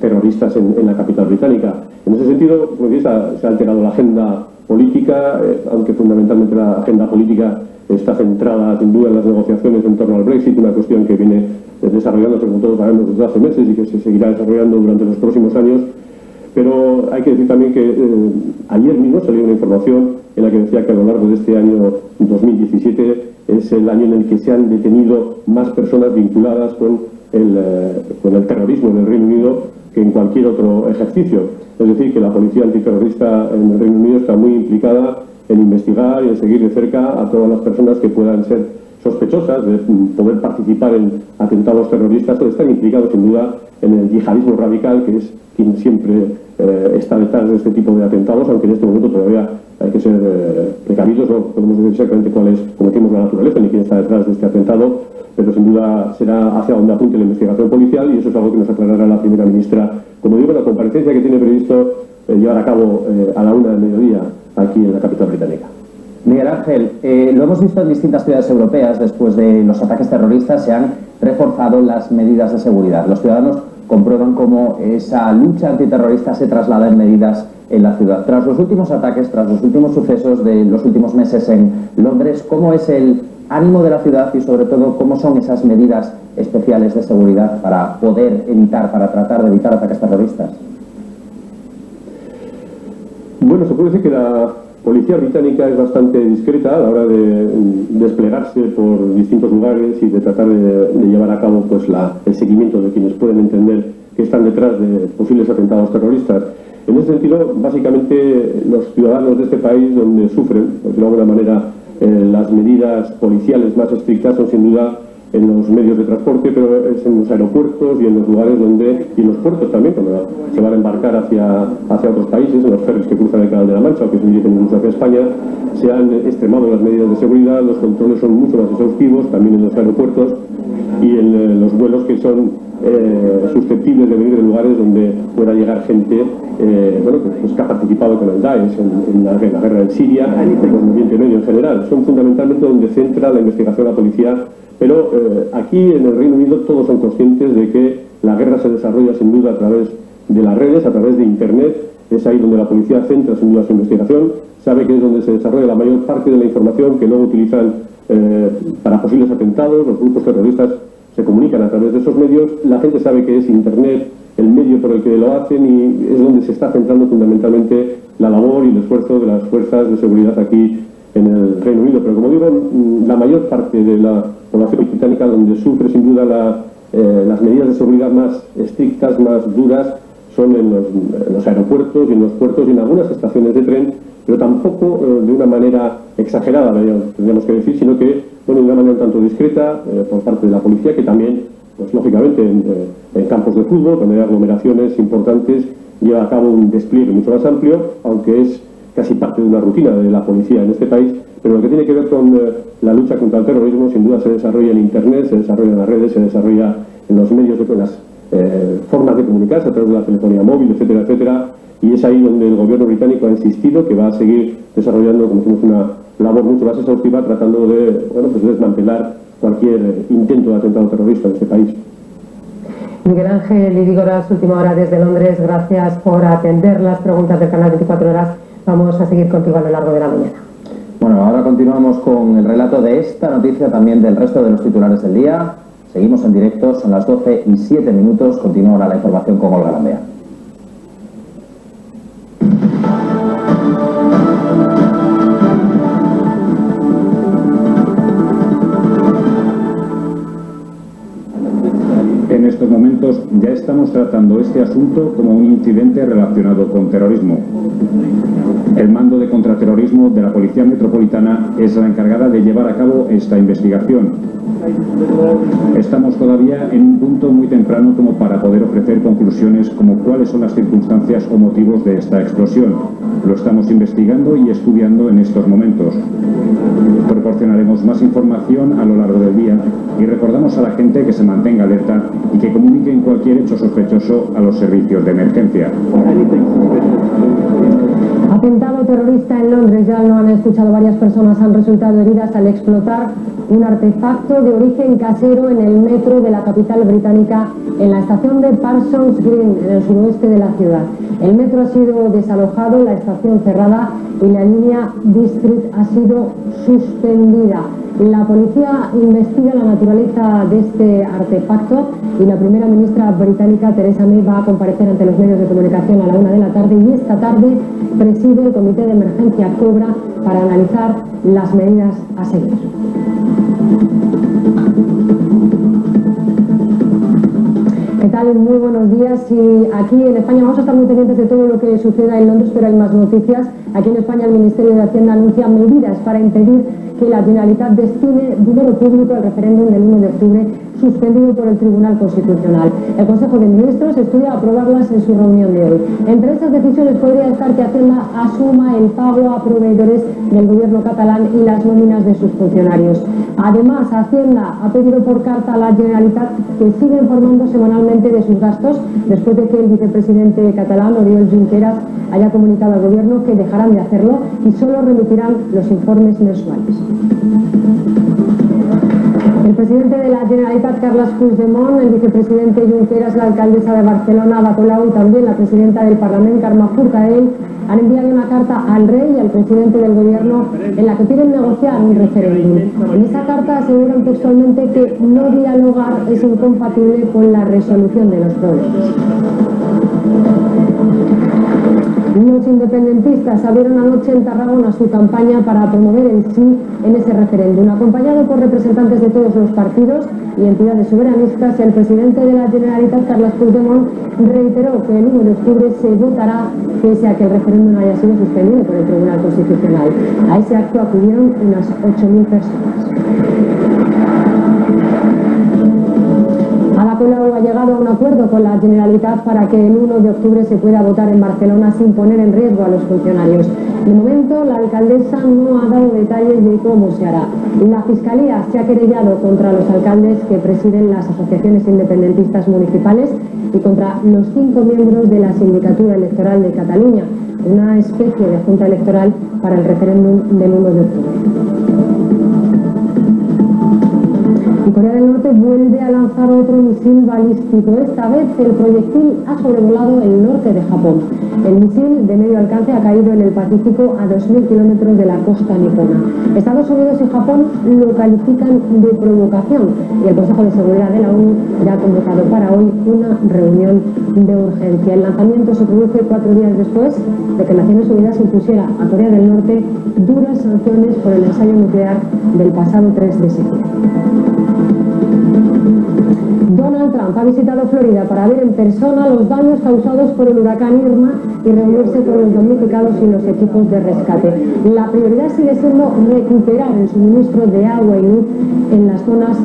terroristas en, la capital británica. En ese sentido, pues, se ha alterado la agenda política, aunque fundamentalmente la agenda política está centrada sin duda en las negociaciones en torno al Brexit, una cuestión que viene desarrollándose, como todos sabemos, desde hace meses y que se seguirá desarrollando durante los próximos años. Pero hay que decir también que eh, ayer mismo salió una información en la que decía que a lo largo de este año 2017 es el año en el que se han detenido más personas vinculadas con el, eh, con el terrorismo en el Reino Unido que en cualquier otro ejercicio. Es decir, que la policía antiterrorista en el Reino Unido está muy implicada en investigar y en seguir de cerca a todas las personas que puedan ser sospechosas de poder participar en atentados terroristas o están implicados sin duda en el yihadismo radical, que es quien siempre eh, está detrás de este tipo de atentados, aunque en este momento todavía hay que ser eh, precavidos, no podemos decir exactamente cuál es, como decimos, la naturaleza ni quién está detrás de este atentado, pero sin duda será hacia donde apunte la investigación policial y eso es algo que nos aclarará la primera ministra. Como digo, la comparecencia que tiene previsto eh, llevar a cabo a la una del mediodía aquí en la capital británica. Miguel Ángel, eh, lo hemos visto en distintas ciudades europeas, después de los ataques terroristas se han reforzado las medidas de seguridad. Los ciudadanos comprueban cómo esa lucha antiterrorista se traslada en medidas en la ciudad. Tras los últimos ataques, tras los últimos sucesos de los últimos meses en Londres, ¿cómo es el ánimo de la ciudad y sobre todo cómo son esas medidas especiales de seguridad para poder evitar, para tratar de evitar ataques terroristas? Bueno, se puede decir que la policía británica es bastante discreta a la hora de desplegarse por distintos lugares y de tratar de, llevar a cabo pues, el seguimiento de quienes pueden entender que están detrás de posibles atentados terroristas. En ese sentido, básicamente los ciudadanos de este país donde sufren, de alguna manera, eh, las medidas policiales más estrictas son sin duda en los medios de transporte, pero es en los aeropuertos y en los lugares donde, y en los puertos también, cuando se van a embarcar hacia, hacia otros países, en los ferries que cruzan el Canal de la Mancha o que se dirigen incluso hacia España, se han extremado las medidas de seguridad, los controles son mucho más exhaustivos, también en los aeropuertos y en eh, los vuelos que son eh, susceptibles de venir de lugares donde pueda llegar gente eh, bueno, pues, que ha participado con el Daesh en, la, guerra en Siria, en el Oriente Medio en general. Son fundamentalmente donde centra la investigación de la policía pero eh, aquí en el Reino Unido todos son conscientes de que la guerra se desarrolla sin duda a través de las redes, a través de Internet. Es ahí donde la policía centra sin duda su investigación. Sabe que es donde se desarrolla la mayor parte de la información que luego utilizan eh, para posibles atentados. Los grupos terroristas se comunican a través de esos medios. La gente sabe que es Internet el medio por el que lo hacen y es donde se está centrando fundamentalmente la labor y el esfuerzo de las fuerzas de seguridad aquí en el Reino Unido. Pero como digo, la mayor parte de la población británica donde sufre sin duda eh, las medidas de seguridad más estrictas, más duras, son en los, aeropuertos y en los puertos y en algunas estaciones de tren, pero tampoco eh, de una manera exagerada, tendríamos que decir, sino que bueno, de una manera un tanto discreta eh, por parte de la policía, que también, pues lógicamente, en, en campos de fútbol, donde hay aglomeraciones importantes, lleva a cabo un despliegue mucho más amplio, aunque es casi parte de una rutina de la policía en este país, pero lo que tiene que ver con eh, la lucha contra el terrorismo sin duda se desarrolla en Internet, se desarrolla en las redes, se desarrolla en los medios, de las eh, formas de comunicarse a través de la telefonía móvil, etcétera, etcétera, y es ahí donde el gobierno británico ha insistido que va a seguir desarrollando, como decimos, una labor mucho más exhaustiva tratando de bueno, pues desmantelar cualquier intento de atentado terrorista en este país. Miguel Ángel Idigoras, última hora desde Londres. Gracias por atender las preguntas del canal 24 horas. Vamos a seguir contigo a lo largo de la mañana. Bueno, ahora continuamos con el relato de esta noticia, también del resto de los titulares del día. Seguimos en directo, son las 12 y 7 minutos. Continúa ahora la información con Olga Lambea. Estamos tratando este asunto como un incidente relacionado con terrorismo. El mando de contraterrorismo de la Policía Metropolitana es la encargada de llevar a cabo esta investigación. Estamos todavía en un punto muy temprano como para poder ofrecer conclusiones como cuáles son las circunstancias o motivos de esta explosión. Lo estamos investigando y estudiando en estos momentos. Proporcionaremos más información a lo largo del día y recordamos a la gente que se mantenga alerta y que comuniquen cualquier hecho sospechoso a los servicios de emergencia. Atentado terrorista en Londres, ya lo han escuchado varias personas, han resultado heridas al explotar un artefacto de origen casero en el metro de la capital británica en la estación de Parsons Green, en el suroeste de la ciudad. El metro ha sido desalojado, la estación cerrada y la línea District ha sido suspendida. La policía investiga la naturaleza de este artefacto y la primera ministra británica, Theresa May, va a comparecer ante los medios de comunicación a la una de la tarde y esta tarde preside el Comité de Emergencia Cobra para analizar las medidas a seguir. ¿Qué tal? Muy buenos días. Y aquí en España vamos a estar muy pendientes de todo lo que suceda en Londres, pero hay más noticias. Aquí en España el Ministerio de Hacienda anuncia medidas para impedir que la Generalitat destine dinero público al referéndum del 1 de octubre suspendido por el Tribunal Constitucional. El Consejo de Ministros estudia aprobarlas en su reunión de hoy. Entre estas decisiones podría estar que Hacienda asuma el pago a proveedores del gobierno catalán y las nóminas de sus funcionarios. Además, Hacienda ha pedido por carta a la Generalitat que siga informando semanalmente de sus gastos después de que el vicepresidente catalán, Oriol Junqueras, haya comunicado al gobierno que dejarán de hacerlo y solo remitirán los informes mensuales. El presidente de la Generalitat, Carles Puigdemont, el vicepresidente Junqueras, la alcaldesa de Barcelona, Ada y también la presidenta del Parlamento, Carme Forcadell, han enviado una carta al rey y al presidente del gobierno en la que piden negociar un referéndum. En esa carta aseguran textualmente que no dialogar es incompatible con la resolución de los problemas. Los independentistas abrieron anoche en Tarragona su campaña para promover el sí en ese referéndum. Acompañado por representantes de todos los partidos y entidades soberanistas, el presidente de la Generalitat, Carles Puigdemont, reiteró que el 1 de octubre se votará pese a que el referéndum haya sido suspendido por el Tribunal Constitucional. A ese acto acudieron unas 8.000 personas. Ha llegado a un acuerdo con la Generalitat para que el 1 de octubre se pueda votar en Barcelona sin poner en riesgo a los funcionarios. De momento, la alcaldesa no ha dado detalles de cómo se hará. La Fiscalía se ha querellado contra los alcaldes que presiden las asociaciones independentistas municipales y contra los cinco miembros de la Sindicatura Electoral de Cataluña, una especie de junta electoral para el referéndum del 1 de octubre. Corea del Norte vuelve a lanzar otro misil balístico. Esta vez el proyectil ha sobrevolado el norte de Japón. El misil de medio alcance ha caído en el Pacífico a 2.000 kilómetros de la costa nipona. Estados Unidos y Japón lo califican de provocación y el Consejo de Seguridad de la ONU ya ha convocado para hoy una reunión de urgencia. El lanzamiento se produce cuatro días después de que Naciones Unidas impusiera a Corea del Norte duras sanciones por el ensayo nuclear del pasado 3 de septiembre. Ha visitado Florida para ver en persona los daños causados por el huracán Irma y reunirse con los damnificados y los equipos de rescate. La prioridad sigue siendo recuperar el suministro de agua y luz en las zonas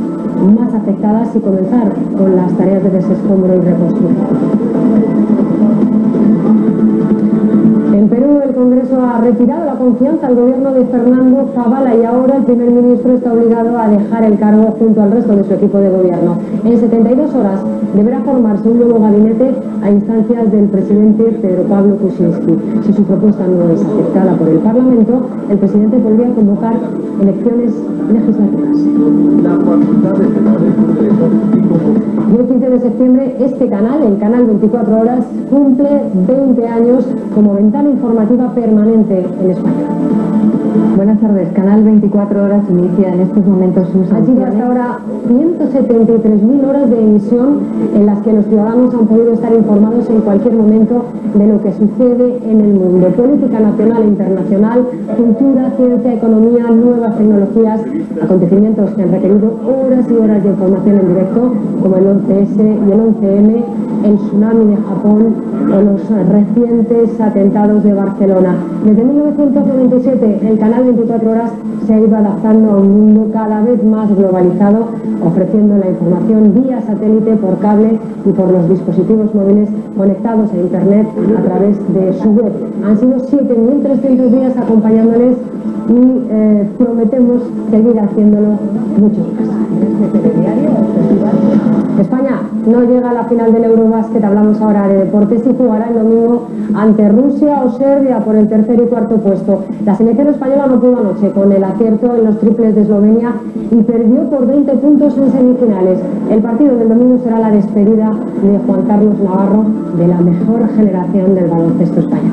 más afectadas y comenzar con las tareas de desescombro y reconstrucción. En Perú el Congreso ha retirado la confianza al gobierno de Fernando Zavala y ahora el primer ministro está obligado a dejar el cargo junto al resto de su equipo de gobierno. En 72 horas deberá formarse un nuevo gabinete a instancias del presidente Pedro Pablo Kuczynski. Si su propuesta no es aceptada por el Parlamento, el presidente podría convocar elecciones legislativas. Y el 15 de septiembre este canal, el canal 24 horas, cumple 20 años como ventana informativa permanente en España. Buenas tardes. Canal 24 Horas inicia en estos momentos sus Han sido hasta ahora 173.000 horas de emisión en las que los ciudadanos han podido estar informados en cualquier momento de lo que sucede en el mundo. Política nacional e internacional, cultura, ciencia, economía, nuevas tecnologías, acontecimientos que han requerido horas y horas de información en directo, como el 11S y el 11M, el tsunami de Japón o los recientes atentados de Barcelona. Desde 1997, el canal 24 horas se ha ido adaptando a un mundo cada vez más globalizado, ofreciendo la información vía satélite, por cable y por los dispositivos móviles conectados a Internet a través de su web. Han sido 7.300 días acompañándoles y eh, prometemos seguir haciéndolo muchos más. España no llega a la final del Eurobasket, hablamos ahora de deportes y jugará el domingo ante Rusia o Serbia por el tercer y cuarto puesto. La selección española no pudo anoche con el acierto en los triples de Eslovenia y perdió por 20 puntos en semifinales. El partido del domingo será la despedida de Juan Carlos Navarro de la mejor generación del baloncesto español.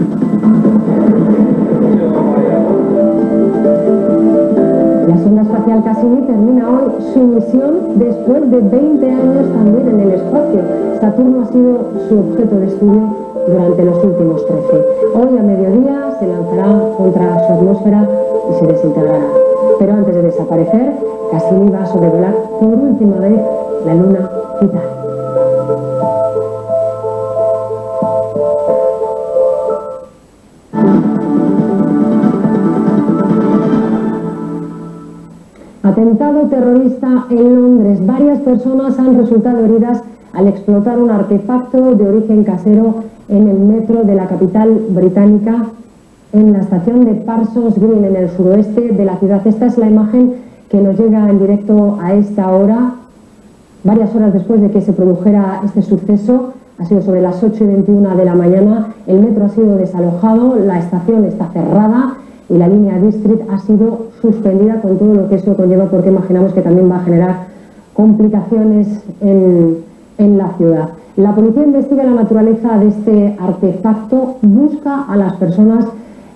La sonda espacial Cassini termina hoy su misión después de 20 años también en el espacio. Saturno ha sido su objeto de estudio durante los últimos 13. Hoy a mediodía se lanzará contra su atmósfera y se desintegrará. Pero antes de desaparecer, Cassini va a sobrevolar por última vez la luna Titán. Atentado terrorista en Londres. Varias personas han resultado heridas al explotar un artefacto de origen casero en el metro de la capital británica, en la estación de Parsons Green, en el suroeste de la ciudad. Esta es la imagen que nos llega en directo a esta hora, varias horas después de que se produjera este suceso. Ha sido sobre las 8 y 21 de la mañana. El metro ha sido desalojado, la estación está cerrada y la línea District ha sido suspendida con todo lo que eso conlleva porque imaginamos que también va a generar complicaciones en, en la ciudad. La policía investiga la naturaleza de este artefacto, busca a las personas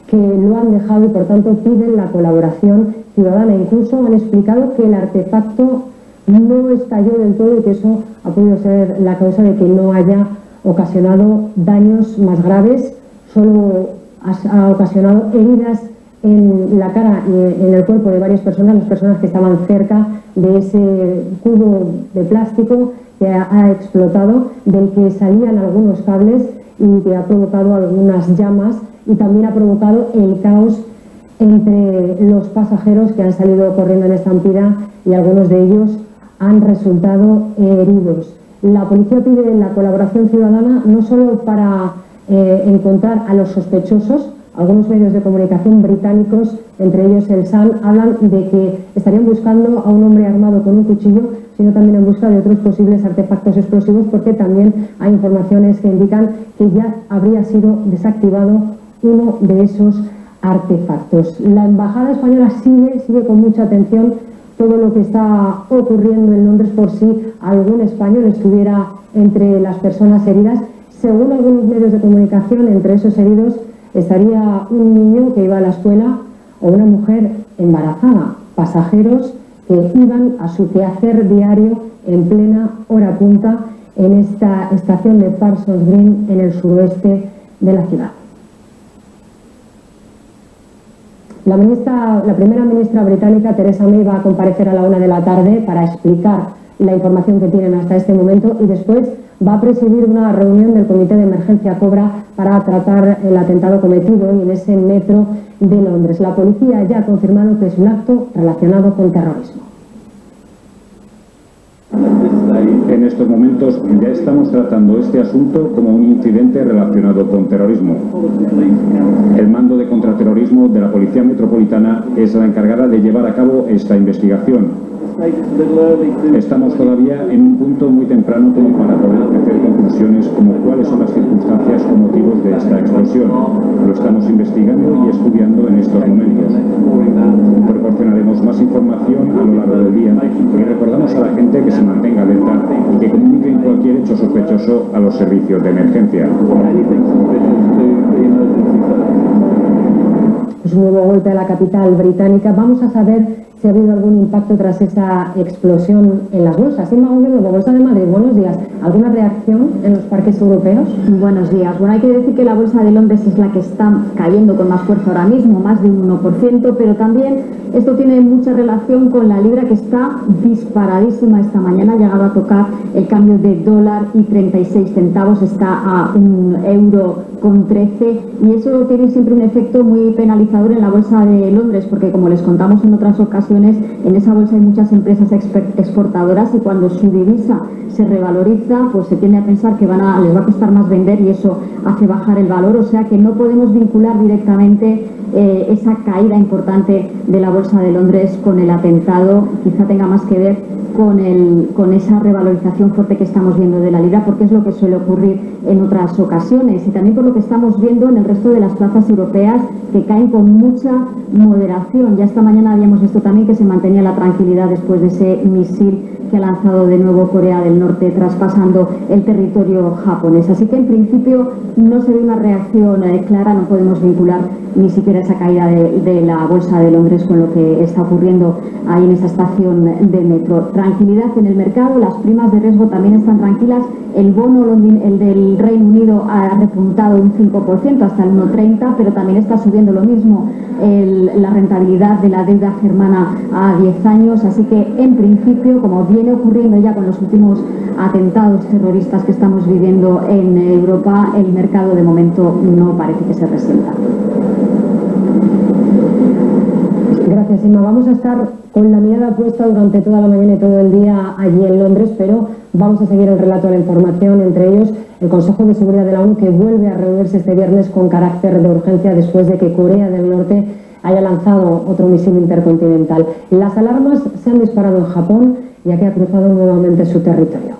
que lo han dejado y por tanto piden la colaboración ciudadana. Incluso han explicado que el artefacto no estalló del todo y que eso ha podido ser la causa de que no haya ocasionado daños más graves, solo ha ocasionado heridas en la cara y en el cuerpo de varias personas, las personas que estaban cerca de ese cubo de plástico que ha, explotado, del que salían algunos cables y que ha provocado algunas llamas y también ha provocado el caos entre los pasajeros que han salido corriendo en estampida y algunos de ellos han resultado heridos. La policía pide la colaboración ciudadana no solo para eh, encontrar a los sospechosos, algunos medios de comunicación británicos, entre ellos el Sun, hablan de que estarían buscando a un hombre armado con un cuchillo, sino también en busca de otros posibles artefactos explosivos, porque también hay informaciones que indican que ya habría sido desactivado uno de esos artefactos. La embajada española sigue, sigue con mucha atención todo lo que está ocurriendo en Londres por si algún español estuviera entre las personas heridas. Según algunos medios de comunicación, entre esos heridos estaría un niño que iba a la escuela o una mujer embarazada, pasajeros que iban a su quehacer diario en plena hora punta en esta estación de Parsons Green en el suroeste de la ciudad. La, ministra, la primera ministra británica, Theresa May, va a comparecer a la una de la tarde para explicar la información que tienen hasta este momento y después va a presidir una reunión del Comité de Emergencia Cobra para tratar el atentado cometido en ese metro de Londres. La policía ya ha confirmado que es un acto relacionado con terrorismo. En estos momentos ya estamos tratando este asunto como un incidente relacionado con terrorismo. El mando de contraterrorismo de la Policía Metropolitana es la encargada de llevar a cabo esta investigación. Estamos todavía en un punto muy temprano como para poder hacer conclusiones como cuáles son las circunstancias o motivos de esta explosión. Lo estamos investigando y estudiando en estos momentos. Proporcionaremos más información a lo largo del día y recordamos a la gente que se mantenga alerta y que comuniquen cualquier hecho sospechoso a los servicios de emergencia. Es un nuevo golpe a la capital británica. Vamos a saber si ha habido algún impacto tras esa explosión en las bolsas. Inma de Bolsa de Madrid, buenos días. ¿Alguna reacción en los parques europeos? Buenos días. Bueno, hay que decir que la Bolsa de Londres es la que está cayendo con más fuerza ahora mismo, más de un 1%, pero también esto tiene mucha relación con la libra que está disparadísima esta mañana, ha llegado a tocar el cambio de dólar y 36 centavos, está a un euro con 13 y eso tiene siempre un efecto muy penalizador en la Bolsa de Londres porque como les contamos en otras ocasiones, en esa bolsa hay muchas empresas exportadoras y cuando su divisa se revaloriza, pues se tiende a pensar que les va a costar más vender y eso hace bajar el valor. O sea que no podemos vincular directamente eh, esa caída importante de la Bolsa de Londres con el atentado. Quizá tenga más que ver con, el, con esa revalorización fuerte que estamos viendo de la libra, porque es lo que suele ocurrir en otras ocasiones. Y también por lo que estamos viendo en el resto de las plazas europeas que caen con mucha moderación. Ya esta mañana habíamos visto también que se mantenía la tranquilidad después de ese misil que ha lanzado de nuevo Corea del Norte traspasando el territorio japonés. Así que en principio no se ve una reacción eh, clara, no podemos vincular ni siquiera esa caída de, la Bolsa de Londres con lo que está ocurriendo ahí en esa estación de metro. Tranquilidad en el mercado, las primas de riesgo también están tranquilas. El bono el del Reino Unido ha repuntado un 5% hasta el 1,30, pero también está subiendo lo mismo la rentabilidad de la deuda germana a 10 años. Así que en principio, como viene ocurriendo ya con los últimos atentados terroristas que estamos viviendo en Europa, el mercado de momento no parece que se resienta. Gracias, Emma. Vamos a estar con la mirada puesta durante toda la mañana y todo el día allí en Londres, pero vamos a seguir el relato de la información, entre ellos el Consejo de Seguridad de la ONU, que vuelve a reunirse este viernes con carácter de urgencia después de que Corea del Norte haya lanzado otro misil intercontinental. Las alarmas se han disparado en Japón, ya que ha cruzado nuevamente su territorio.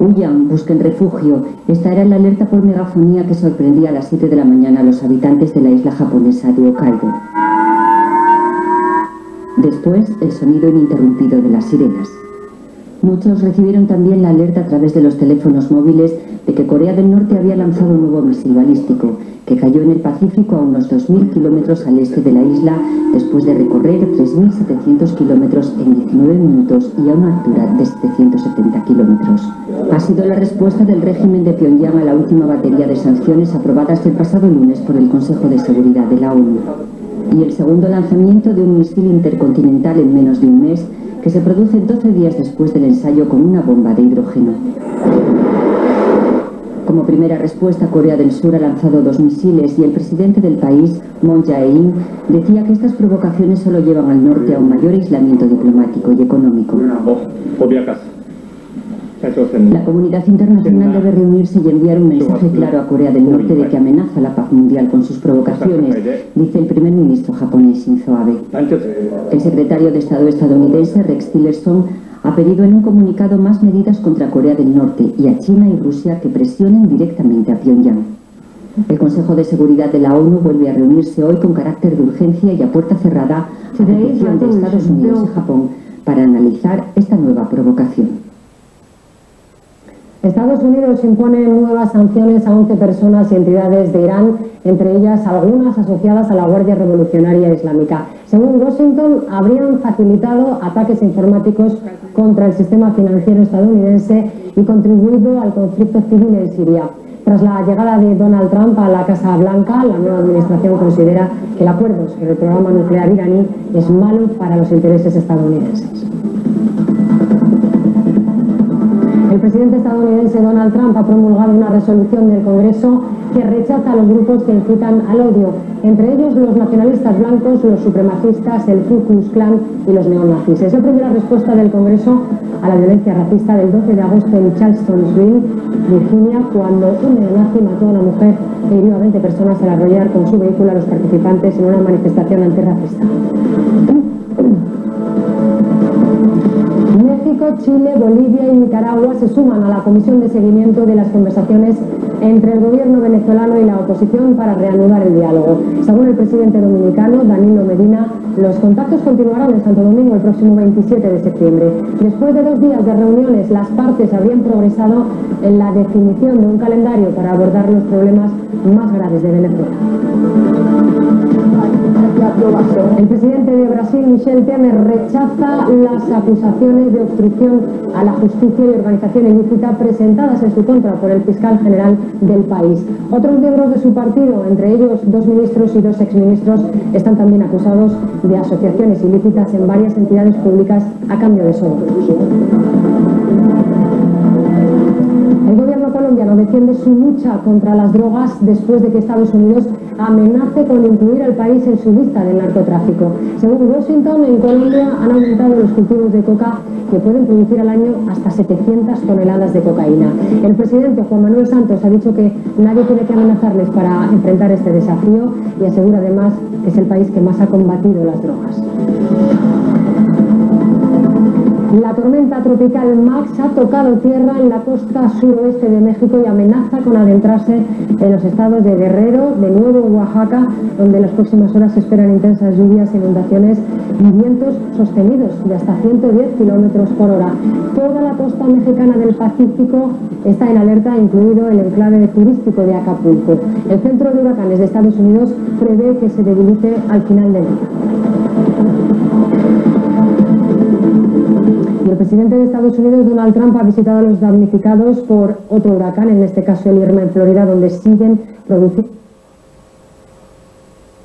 Huyan, busquen refugio. Esta era la alerta por megafonía que sorprendía a las 7 de la mañana a los habitantes de la isla japonesa de Hokkaido. Después, el sonido ininterrumpido de las sirenas. Muchos recibieron también la alerta a través de los teléfonos móviles de que Corea del Norte había lanzado un nuevo misil balístico que cayó en el Pacífico a unos 2.000 kilómetros al este de la isla después de recorrer 3.700 kilómetros en 19 minutos y a una altura de 770 kilómetros. Ha sido la respuesta del régimen de Pyongyang a la última batería de sanciones aprobadas el pasado lunes por el Consejo de Seguridad de la ONU y el segundo lanzamiento de un misil intercontinental en menos de un mes que se produce 12 días después del ensayo con una bomba de hidrógeno. Como primera respuesta, Corea del Sur ha lanzado dos misiles y el presidente del país, Moon Jae-in, decía que estas provocaciones solo llevan al norte a un mayor aislamiento diplomático y económico. La comunidad internacional debe reunirse y enviar un mensaje claro a Corea del Norte de que amenaza la paz mundial con sus provocaciones, dice el primer ministro japonés Shinzo Abe. El secretario de Estado estadounidense Rex Tillerson ha pedido en un comunicado más medidas contra Corea del Norte y a China y Rusia que presionen directamente a Pyongyang. El Consejo de Seguridad de la ONU vuelve a reunirse hoy con carácter de urgencia y a puerta cerrada a petición de Estados Unidos y Japón para analizar esta nueva provocación. Estados Unidos impone nuevas sanciones a 11 personas y entidades de Irán, entre ellas algunas asociadas a la Guardia Revolucionaria Islámica. Según Washington, habrían facilitado ataques informáticos contra el sistema financiero estadounidense y contribuido al conflicto civil en Siria. Tras la llegada de Donald Trump a la Casa Blanca, la nueva administración considera que el acuerdo sobre el programa nuclear iraní es malo para los intereses estadounidenses. El presidente estadounidense Donald Trump ha promulgado una resolución del Congreso que rechaza a los grupos que incitan al odio, entre ellos los nacionalistas blancos, los supremacistas, el Ku Klux Klan y los neonazis. Es la primera respuesta del Congreso a la violencia racista del 12 de agosto en Charlestonville, Virginia, cuando un neonazi mató a una mujer e hirió a 20 personas al arrollar con su vehículo a los participantes en una manifestación antirracista. Chile, Bolivia y Nicaragua se suman a la comisión de seguimiento de las conversaciones entre el gobierno venezolano y la oposición para reanudar el diálogo. Según el presidente dominicano, Danilo Medina, los contactos continuarán en Santo Domingo el próximo 27 de septiembre. Después de dos días de reuniones, las partes habrían progresado en la definición de un calendario para abordar los problemas más graves de Venezuela. El presidente de Brasil, Michel Temer, rechaza las acusaciones de obstrucción a la justicia y organización ilícita presentadas en su contra por el fiscal general del país. Otros miembros de su partido, entre ellos dos ministros y dos exministros, están también acusados de asociaciones ilícitas en varias entidades públicas a cambio de sobornos. Gobierno colombiano defiende su lucha contra las drogas después de que Estados Unidos amenace con incluir al país en su lista del narcotráfico. Según Washington, en Colombia han aumentado los cultivos de coca que pueden producir al año hasta 700 toneladas de cocaína. El presidente Juan Manuel Santos ha dicho que nadie tiene que amenazarles para enfrentar este desafío y asegura además que es el país que más ha combatido las drogas. La tormenta tropical Max ha tocado tierra en la costa suroeste de México y amenaza con adentrarse en los estados de Guerrero, de Nuevo Oaxaca, donde en las próximas horas se esperan intensas lluvias, inundaciones y vientos sostenidos de hasta 110 kilómetros por hora. Toda la costa mexicana del Pacífico está en alerta, incluido el enclave turístico de Acapulco. El Centro de Huracanes de Estados Unidos prevé que se debilite al final del día. El presidente de Estados Unidos, Donald Trump, ha visitado a los damnificados por otro huracán, en este caso el Irma en Florida, donde siguen produciendo.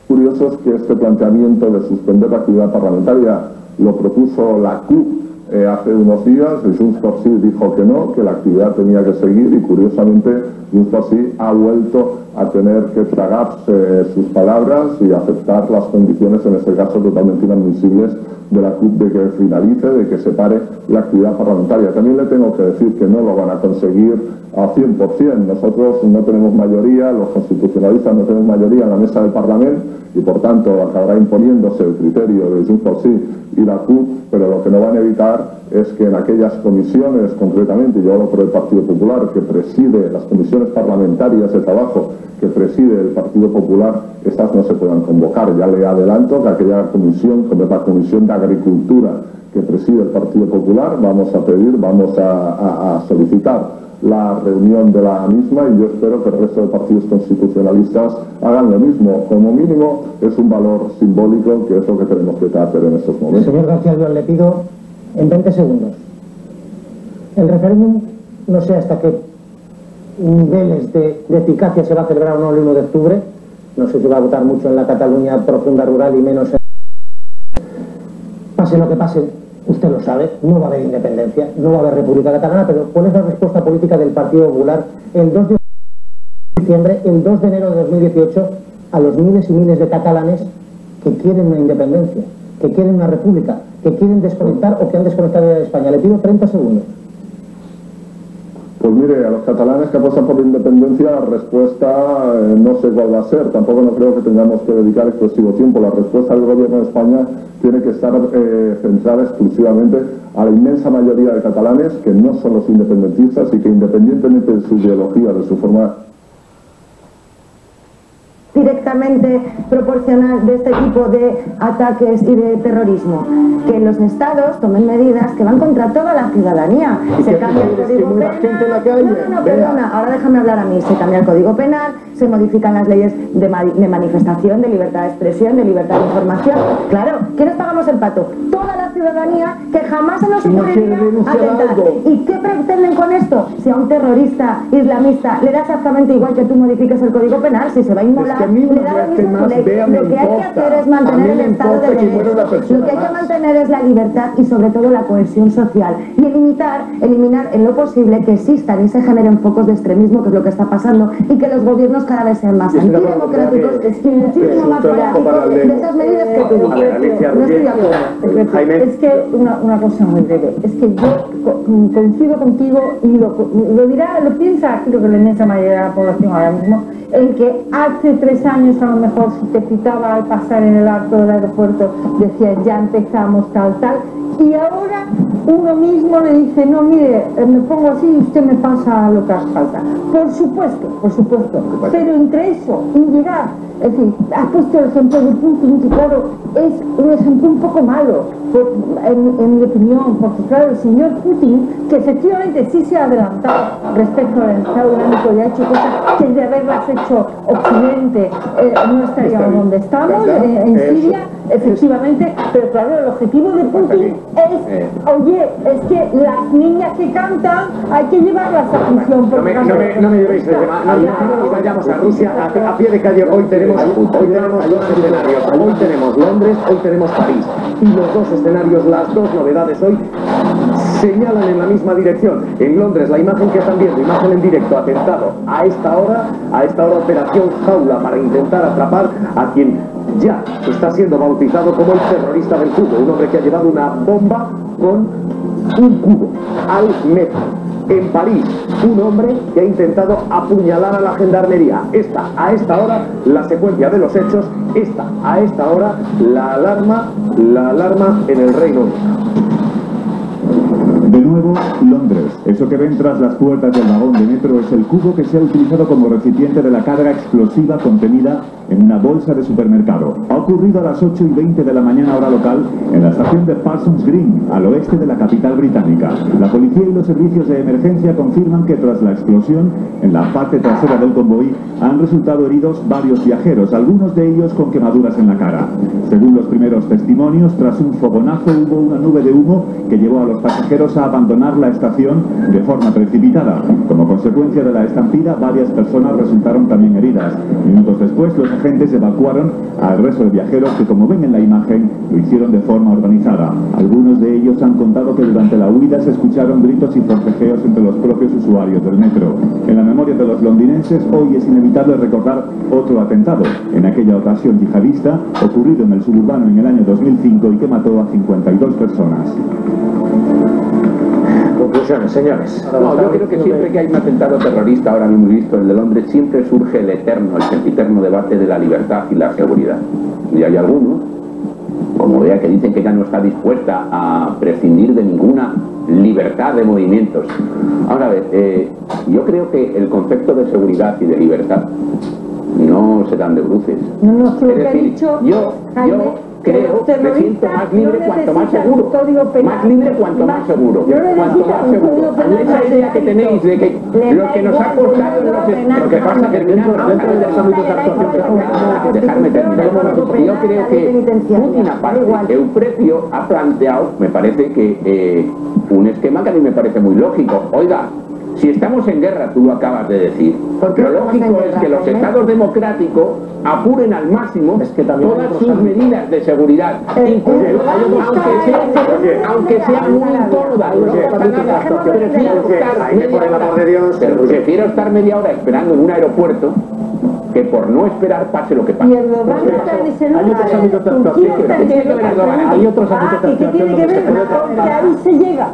Curioso es que este planteamiento de suspender la actividad parlamentaria lo propuso la CUP eh, hace unos días, el Junts dijo que no, que la actividad tenía que seguir y curiosamente Junts Sí ha vuelto a tener que tragarse sus palabras y aceptar las condiciones, en este caso totalmente inadmisibles, de la de que finalice, de que se pare la actividad parlamentaria. También le tengo que decir que no lo van a conseguir a 100%. Nosotros no tenemos mayoría, los constitucionalistas no tenemos mayoría en la mesa del Parlamento y por tanto acabará imponiéndose el criterio de Junts por Sí y la CUP, pero lo que no van a evitar es que en aquellas comisiones, concretamente, yo hablo por el Partido Popular, que preside las comisiones parlamentarias de trabajo que preside el Partido Popular, estas no se puedan convocar. Ya le adelanto que aquella comisión, como es la Comisión de Agricultura que preside el Partido Popular, vamos a pedir, vamos a, solicitar la reunión de la misma y yo espero que el resto de partidos constitucionalistas hagan lo mismo. Como mínimo es un valor simbólico que es lo que tenemos que hacer en estos momentos. Señor García Dual, le pido en 20 segundos. El referéndum, no sé hasta qué niveles de, eficacia se va a celebrar o no el 1 de octubre. No sé si va a votar mucho en la Cataluña profunda rural y menos en... Pase lo que pase, usted lo sabe, no va a haber independencia, no va a haber República Catalana, pero ¿cuál es la respuesta política del Partido Popular el 2 de diciembre, el 2 de enero de 2018, a los miles y miles de catalanes que quieren una independencia, que quieren una república, que quieren desconectar o que han desconectado de España. Le pido 30 segundos. Pues mire, a los catalanes que apuestan por la independencia, la respuesta eh, no sé cuál va a ser. Tampoco no creo que tengamos que dedicar excesivo tiempo. La respuesta del gobierno de España tiene que estar eh, centrada exclusivamente a la inmensa mayoría de catalanes que no son los independentistas y que independientemente de su ideología, de su forma directamente proporcional de este tipo de ataques y de terrorismo. Que los estados tomen medidas que van contra toda la ciudadanía. Se cambia el código penal. No, no, no, perdona, ahora déjame hablar a mí. Se cambia el código penal, se modifican las leyes de, de manifestación, de libertad de expresión, de libertad de información. Claro, ¿quiénes pagamos el pato? Toda la ciudadanía que jamás se nos ocurriría atentar. ¿Y qué pretenden con esto? Si a un terrorista islamista le da exactamente igual que tú modifiques el código penal, si se va a inmolar, que a mí le da lo mismo que le- Lo que hay que hacer es mantener el estado de derecho. Lo que hay que mantener es la libertad y sobre todo la cohesión social. Y limitar, eliminar en lo posible que existan y se generen focos de extremismo, que es lo que está pasando, y que los gobiernos cada vez sean más antidemocráticos que- es un más de esas medidas que tú No estoy de acuerdo. Es que una, una cosa muy breve, es que yo co- coincido contigo y lo, lo dirá, lo piensa creo que la inmensa mayoría de la población ahora mismo, en que hace tres años a lo mejor si te citaba al pasar en el arco del aeropuerto decías ya empezamos tal tal y ahora uno mismo le dice no mire eh, me pongo así y usted me pasa lo que haga falta. Por supuesto, por supuesto, pero entre eso y llegar, es decir, has puesto el ejemplo de Putin que claro es un ejemplo un poco malo en, en mi opinión, porque claro, el señor Putin, que efectivamente sí se ha adelantado respecto al Estado Islámico y ha hecho cosas que de haberlas hecho Occidente eh, no estaríamos donde estamos, eh, en. Siria, efectivamente, pero claro, el objetivo de Putin es, oye, es que las niñas que cantan hay que llevarlas a prisión. No porque me, no me, no me llevéis el tema, no, vayamos a Rusia, a, a pie de calle, hoy tenemos, hoy tenemos dos escenarios, hoy tenemos Londres, hoy tenemos París, y los dos escenarios, las dos novedades hoy, señalan en la misma dirección. En Londres, la imagen que están viendo, imagen en directo, atentado, a esta hora, a esta hora operación jaula para intentar atrapar a quien ya está siendo bautizado como el terrorista del cubo, un hombre que ha llevado una bomba con un cubo al metro. En París, un hombre que ha intentado apuñalar a la gendarmería. Esta, a esta hora, la secuencia de los hechos. Esta, a esta hora, la alarma, la alarma en el Reino Unido. Nuevo, Londres. Eso que ven tras las puertas del vagón de metro es el cubo que se ha utilizado como recipiente de la carga explosiva contenida en una bolsa de supermercado. Ha ocurrido a las 8 y 20 de la mañana hora local en la estación de Parsons Green, al oeste de la capital británica. La policía y los servicios de emergencia confirman que tras la explosión en la parte trasera del convoy han resultado heridos varios viajeros, algunos de ellos con quemaduras en la cara. Según los primeros testimonios, tras un fogonazo hubo una nube de humo que llevó a los pasajeros a abandonar la estación de forma precipitada. Como consecuencia de la estampida, varias personas resultaron también heridas. Minutos después, los agentes evacuaron al resto de viajeros que, como ven en la imagen, lo hicieron de forma organizada. Algunos de ellos han contado que durante la huida se escucharon gritos y forcejeos entre los propios usuarios del metro. En la memoria de los londinenses, hoy es inevitable recordar otro atentado, en aquella ocasión yihadista, ocurrido en el suburbano en el año 2005 y que mató a 52 personas. Conclusiones, señores. No, yo creo que siempre que hay un atentado terrorista, ahora mismo visto el de Londres, siempre surge el eterno, el sempiterno debate de la libertad y la seguridad. Y hay algunos, como vea, que dicen que ya no está dispuesta a prescindir de ninguna libertad de movimientos. Ahora, a ver, eh, yo creo que el concepto de seguridad y de libertad no se dan de bruces. No, no, es que lo Es que ha decir, dicho yo, Jaime, yo creo, los me siento más libre no cuanto más seguro. penal. Más libre cuanto más seguro. No Cuanto más seguro. esa idea que tenéis de que lo que nos ha costado en los lo que pasa que Dentro- dentro de los ámbitos de actuación dejarme terminar yo creo que Putin aparte Euprecio ha planteado me parece que eh, un esquema que a mí me parece muy lógico. Oiga Si estamos en guerra, tú lo acabas de decir, ¿Por qué lo lógico es que los estados democráticos apuren al máximo todas sus medidas de seguridad, incluso aunque sean, muy incómodas. Prefiero estar media hora esperando en un aeropuerto que por no esperar pase lo que pase. Y Erdogan está en ese Hay otros ámbitos de lugar. actuación. Hay otros ámbitos de Ah, ¿y qué actuación tiene que donde se ver? puede Porque ahí se llega.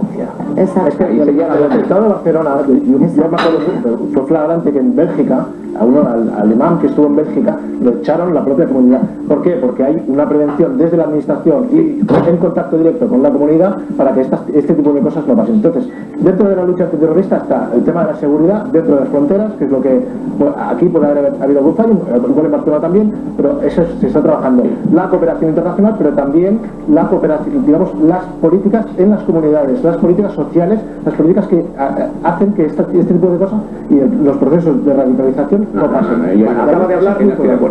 Es que el atentado de Barcelona, yo, me acuerdo, fue flagrante que en Bélgica, a uno, al, al imán que estuvo en Bélgica, lo echaron la propia comunidad. ¿Por qué? Porque hay una prevención desde la administración y en contacto directo con la comunidad para que este tipo de cosas no pasen. Entonces, dentro de la lucha antiterrorista está el tema de la seguridad dentro de las fronteras, que es lo que aquí puede haber habido algún fallo, igual en Barcelona también, pero eso se está trabajando. La cooperación internacional, pero también la cooperación, digamos, las políticas en las comunidades, las políticas sociales, las políticas que a- hacen que esta- este tipo de cosas y el- los procesos de radicalización no, pasen. Bueno, acaba de hablar,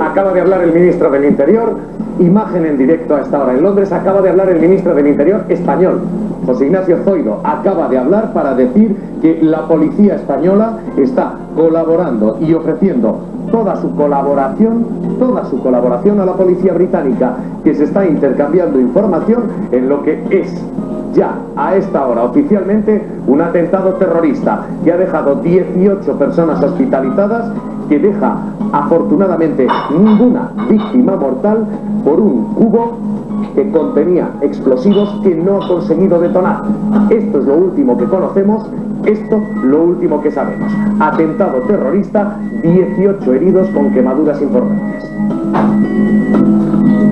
acaba de hablar el ministro del Interior, imagen en directo a esta hora en Londres, acaba de hablar el ministro del Interior español, José Ignacio Zoido, acaba de hablar para decir que la policía española está colaborando y ofreciendo toda su colaboración, toda su colaboración a la policía británica, que se está intercambiando información en lo que es ya a esta hora oficialmente un atentado terrorista que ha dejado 18 personas hospitalizadas, que deja afortunadamente ninguna víctima mortal por un cubo que contenía explosivos que no ha conseguido detonar. Esto es lo último que conocemos, esto lo último que sabemos. Atentado terrorista, 18 heridos con quemaduras importantes.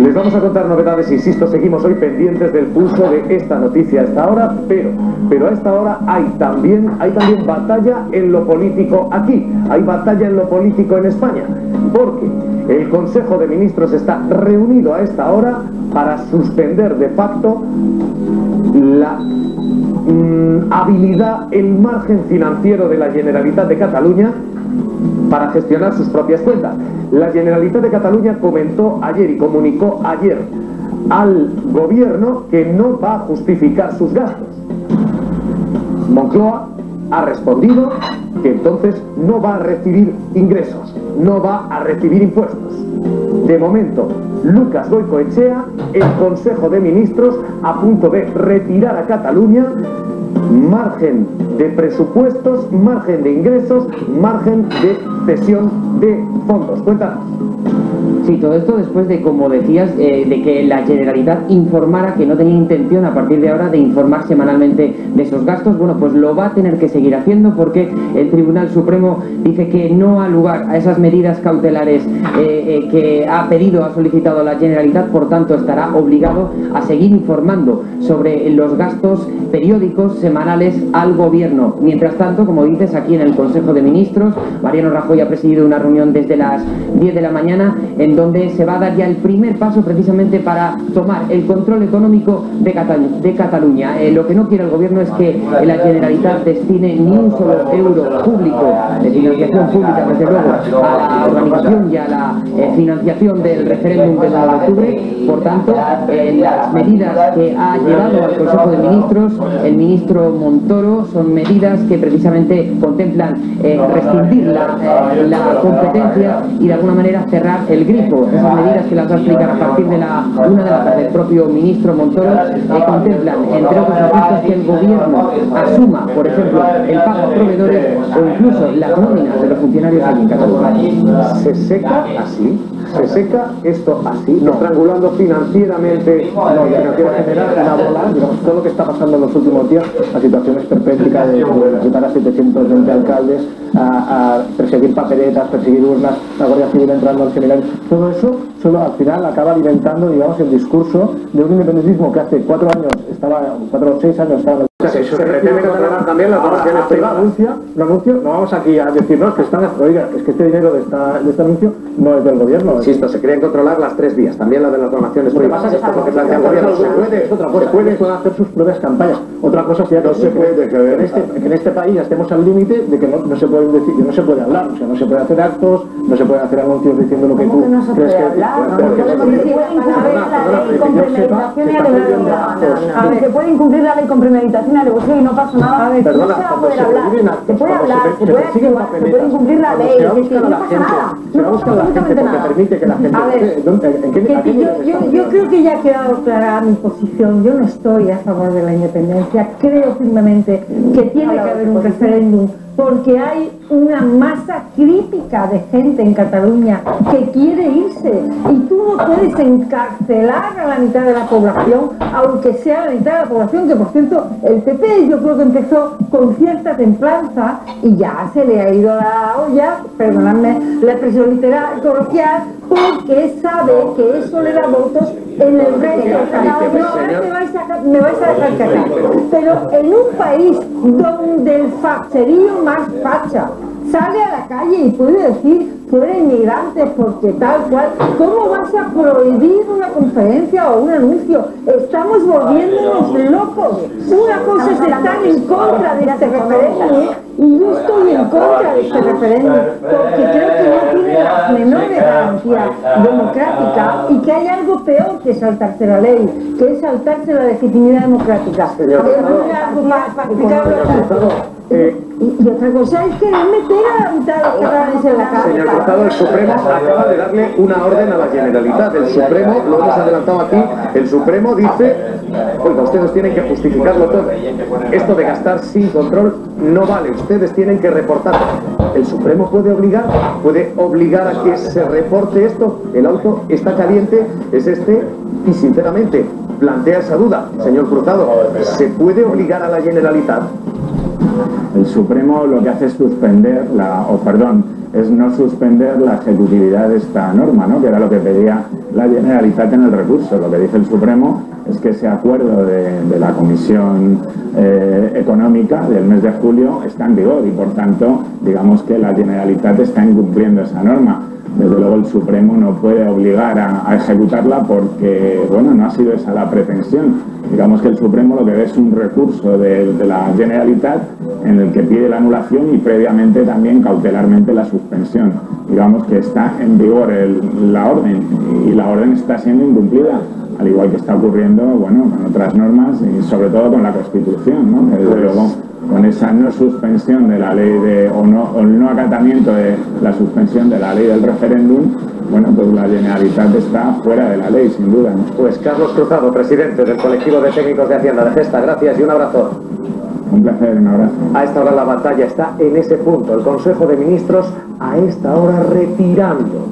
Les vamos a contar novedades, insisto, seguimos hoy pendientes del pulso de esta noticia a esta hora, pero, pero a esta hora hay también, hay también batalla en lo político aquí, hay batalla en lo político en España, porque el Consejo de Ministros está reunido a esta hora para suspender de facto la mm, habilidad, el margen financiero de la Generalitat de Cataluña para gestionar sus propias cuentas. La Generalitat de Cataluña comentó ayer y comunicó ayer al gobierno que no va a justificar sus gastos. Moncloa ha respondido que entonces no va a recibir ingresos, no va a recibir impuestos. De momento, Lucas Goicoechea, el Consejo de Ministros, a punto de retirar a Cataluña margen de presupuestos, margen de ingresos, margen de cesión de fondos. Cuéntanos. Sí, todo esto después de, como decías, eh, de que la Generalitat informara que no tenía intención a partir de ahora de informar semanalmente de esos gastos. Bueno, pues lo va a tener que seguir haciendo porque el Tribunal Supremo dice que no ha lugar a esas medidas cautelares eh, eh, que ha pedido, ha solicitado la Generalitat, por tanto estará obligado a seguir informando sobre los gastos periódicos semanales al gobierno. Mientras tanto, como dices, aquí en el Consejo de Ministros, Mariano Rajoy ha presidido una reunión desde las 10 de la mañana donde se va a dar ya el primer paso precisamente para tomar el control económico de, Catalu- de Cataluña. Eh, lo que no quiere el gobierno es que la Generalitat destine ni un solo euro público de financiación pública, desde luego, a la organización y a la eh, financiación del referéndum del 9 de octubre. Por tanto, eh, las medidas que ha llevado al Consejo de Ministros el ministro Montoro son medidas que precisamente contemplan eh, la competencia y de alguna manera cerrar el grifo. Esas medidas que las va a explicar a partir de la una de la tarde propio ministro Montoro eh, contemplan, entre otros aspectos, que el gobierno asuma, por ejemplo, el pago a proveedores o incluso las nóminas de los funcionarios aquí en Cataluña. ¿Se seca así? ¿Se seca esto así? Estrangulando financieramente, No, y quiero generar una bola, digamos, todo lo que está pasando en los últimos días, la situación esperpéntica de quitar a 720 alcaldes, a, a perseguir papeletas, perseguir urnas, la Guardia Civil entrando al seminario, todo eso solo al final acaba alimentando, digamos, el discurso de un independentismo que hace cuatro años estaba, cuatro o seis años estaba Se, se pretende controlar también las donaciones privadas. anuncia, un anuncio, no vamos aquí a decir, no, es que están, oiga, es que este dinero de, esta, de este anuncio no es del gobierno. Insisto, se querían controlar las tres vías, también la de las donaciones privadas. pasa Esto es lo que plantea el gobierno. Se puede, es otra cosa. se puede. pueden hacer sus propias campañas. Otra cosa sería que, No se puede, que, en este, que en este país ya estemos al límite de que no, no se pueden decir, que no se puede hablar, o sea, no se puede hacer actos, no se puede hacer anuncios diciendo lo que tú que no se crees puede que No se puede incumplir la ley con premeditación una y no pasa nada, no Perdona, se va a poder hablar. Se puede hablar, se puede incumplir la ley, se va a es buscar decir, a no pasa nada. se la gente absolutamente porque nada. permite que la gente... A ver, yo creo que ya ha quedado clara mi posición. Yo no estoy a favor de la independencia. Creo firmemente que tiene que haber un referéndum porque hay una masa crítica de gente en Cataluña que quiere irse y tú no puedes encarcelar a la mitad de la población, aunque sea la mitad de la población, que por cierto el PP yo creo que empezó con cierta templanza y ya se le ha ido la olla, perdonadme la expresión literal, coloquial, porque sabe que eso le da votos en el resto. No, ahora me vais a, me vais a dejar cagar. Pero en un país donde el facherío más facha. Sale a la calle y puede decir fuera inmigrantes porque tal cual, ¿cómo vas a prohibir una conferencia o un anuncio? Estamos volviéndonos locos. Una cosa es estar en contra de este referéndum y yo estoy en contra de este referéndum porque creo que no tiene las menores garantías democráticas y que hay algo peor que saltarse la ley, que es saltarse la legitimidad democrática. Eh, y, y otra cosa es que meter a la mitad de los catalanes en la cárcel. Señor Cruzado, el Supremo acaba de darle una orden a la Generalitat. El Supremo, lo hemos adelantado aquí, el Supremo dice, oiga, ustedes tienen que justificarlo todo. Esto de gastar sin control no vale, ustedes tienen que reportar. El Supremo puede obligar, puede obligar a que se reporte esto. El auto está caliente, es este, y sinceramente plantea esa duda, señor Cruzado. ¿Se puede obligar a la Generalitat? El Supremo lo que hace es suspender la, o perdón, es no suspender la ejecutividad de esta norma, ¿no? que era lo que pedía la Generalitat en el recurso. Lo que dice el Supremo es que ese acuerdo de, la Comisión eh, Económica del mes de julio está en vigor y por tanto digamos que la Generalitat está incumpliendo esa norma. Desde luego el Supremo no puede obligar a, ejecutarla porque bueno, no ha sido esa la pretensión. Digamos que el Supremo lo que ve es un recurso de, la Generalitat en el que pide la anulación y previamente también cautelarmente la suspensión. Digamos que está en vigor la orden y la orden está siendo incumplida, al igual que está ocurriendo bueno, con otras normas y sobre todo con la Constitución. ¿no? Luego con esa no suspensión de la ley de, o, no, o el no acatamiento de la suspensión de la ley del referéndum, bueno, pues la Generalitat está fuera de la ley, sin duda. ¿no? Pues Carlos Cruzado, presidente del colectivo de técnicos de Hacienda de Gesta, gracias y un abrazo. Un placer, un abrazo. A esta hora la batalla está en ese punto. El Consejo de Ministros a esta hora retirando,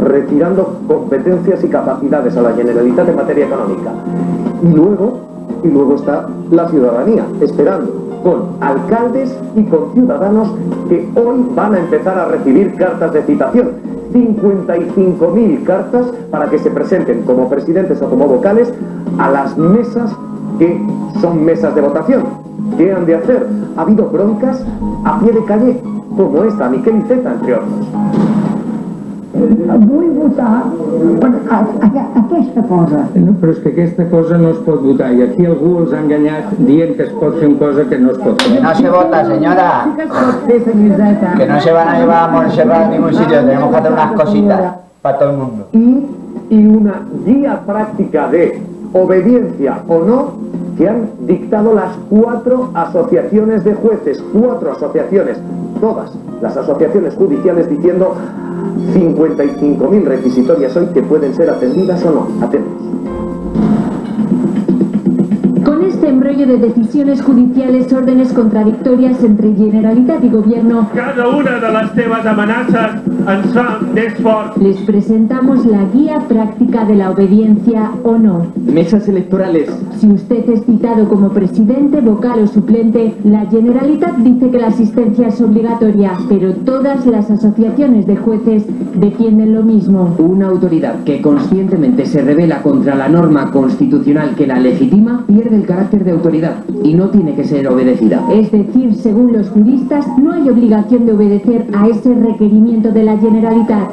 retirando competencias y capacidades a la Generalitat en materia económica. Y luego, y luego está la ciudadanía, esperando con alcaldes y con ciudadanos que hoy van a empezar a recibir cartas de citación. 55.000 cartas para que se presenten como presidentes o como vocales a las mesas que son mesas de votación. ¿Qué han de hacer? Ha habido broncas a pie de calle como esta, Miquel Iceta, entre otros. Vull votar per a, a, aquesta cosa. No, però és que aquesta cosa no es pot votar i aquí algú els ha enganyat dient que es pot fer una cosa que no es pot fer. Que no se vota, señora. Sí que no se van a llevar a Montserrat a ningún sitio, tenemos que hacer unas cositas para todo el mundo. Y, y una guía práctica de obediencia o no que han dictado las cuatro asociaciones de jueces, cuatro asociaciones, todas las asociaciones judiciales diciendo 55.000 requisitorias hoy que pueden ser atendidas o no. Atentos. Este embrollo de decisiones judiciales, órdenes contradictorias entre Generalitat y Gobierno, Cada una de les teves amenaces ens fa més les presentamos la guía práctica de la obediencia o no. Mesas electorales. Si usted es citado como presidente, vocal o suplente, la Generalitat dice que la asistencia es obligatoria, pero todas las asociaciones de jueces defienden lo mismo. Una autoridad que conscientemente se revela contra la norma constitucional que la legitima pierde el carácter de autoridad y no tiene que ser obedecida. Es decir, según los juristas, no hay obligación de obedecer a ese requerimiento de la Generalitat.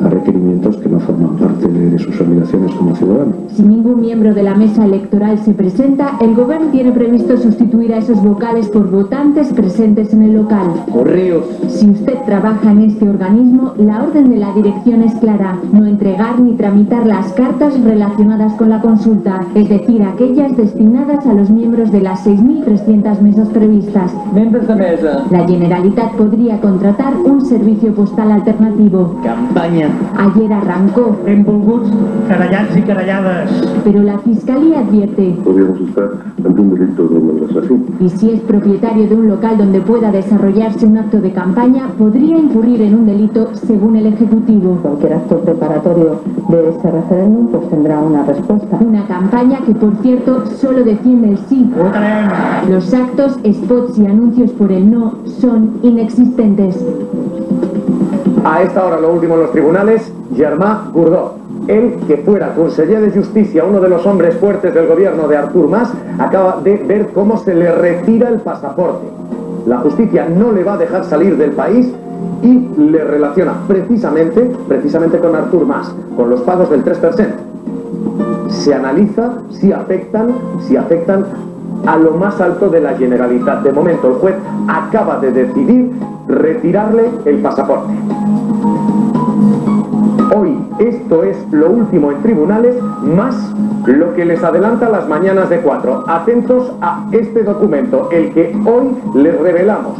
A requerimientos que no forman parte de sus obligaciones como ciudadano. Si ningún miembro de la mesa electoral se presenta, el gobierno tiene previsto sustituir a esos vocales por votantes presentes en el local. Correos. Si usted trabaja en este organismo, la orden de la dirección es clara, no entregar ni tramitar las cartas relacionadas con la consulta, es decir, aquellas destinadas a los miembros de las 6.300 mesas previstas. Miembros de mesa. La Generalitat podría contratar un servicio postal alternativo. Campaña. Ayer arrancó. Benvolguts, querellats i querellades. Pero la Fiscalía advierte, Podríamos estar ante un delito de malversación. y si es propietario de un local donde pueda desarrollarse un acto de campaña, podría incurrir en un delito según el Ejecutivo. Cualquier acto preparatorio de ese referéndum pues tendrá una respuesta. Una campaña que, por cierto, solo defiende el sí. Los actos, spots y anuncios por el no son inexistentes. A esta hora, lo último en los tribunales, Germán Gurdó. Él, que fuera conseller de Justicia, uno de los hombres fuertes del gobierno de Artur Mas, acaba de ver cómo se le retira el pasaporte. La justicia no le va a dejar salir del país y le relaciona precisamente, precisamente con Artur Mas, con los pagos del 3%. Se analiza si afectan, si afectan a lo más alto de la Generalitat. De momento, el juez acaba de decidir retirarle el pasaporte. Hoy esto es lo último en tribunales, más lo que les adelanta las mañanas de cuatro. Atentos a este documento, el que hoy les revelamos,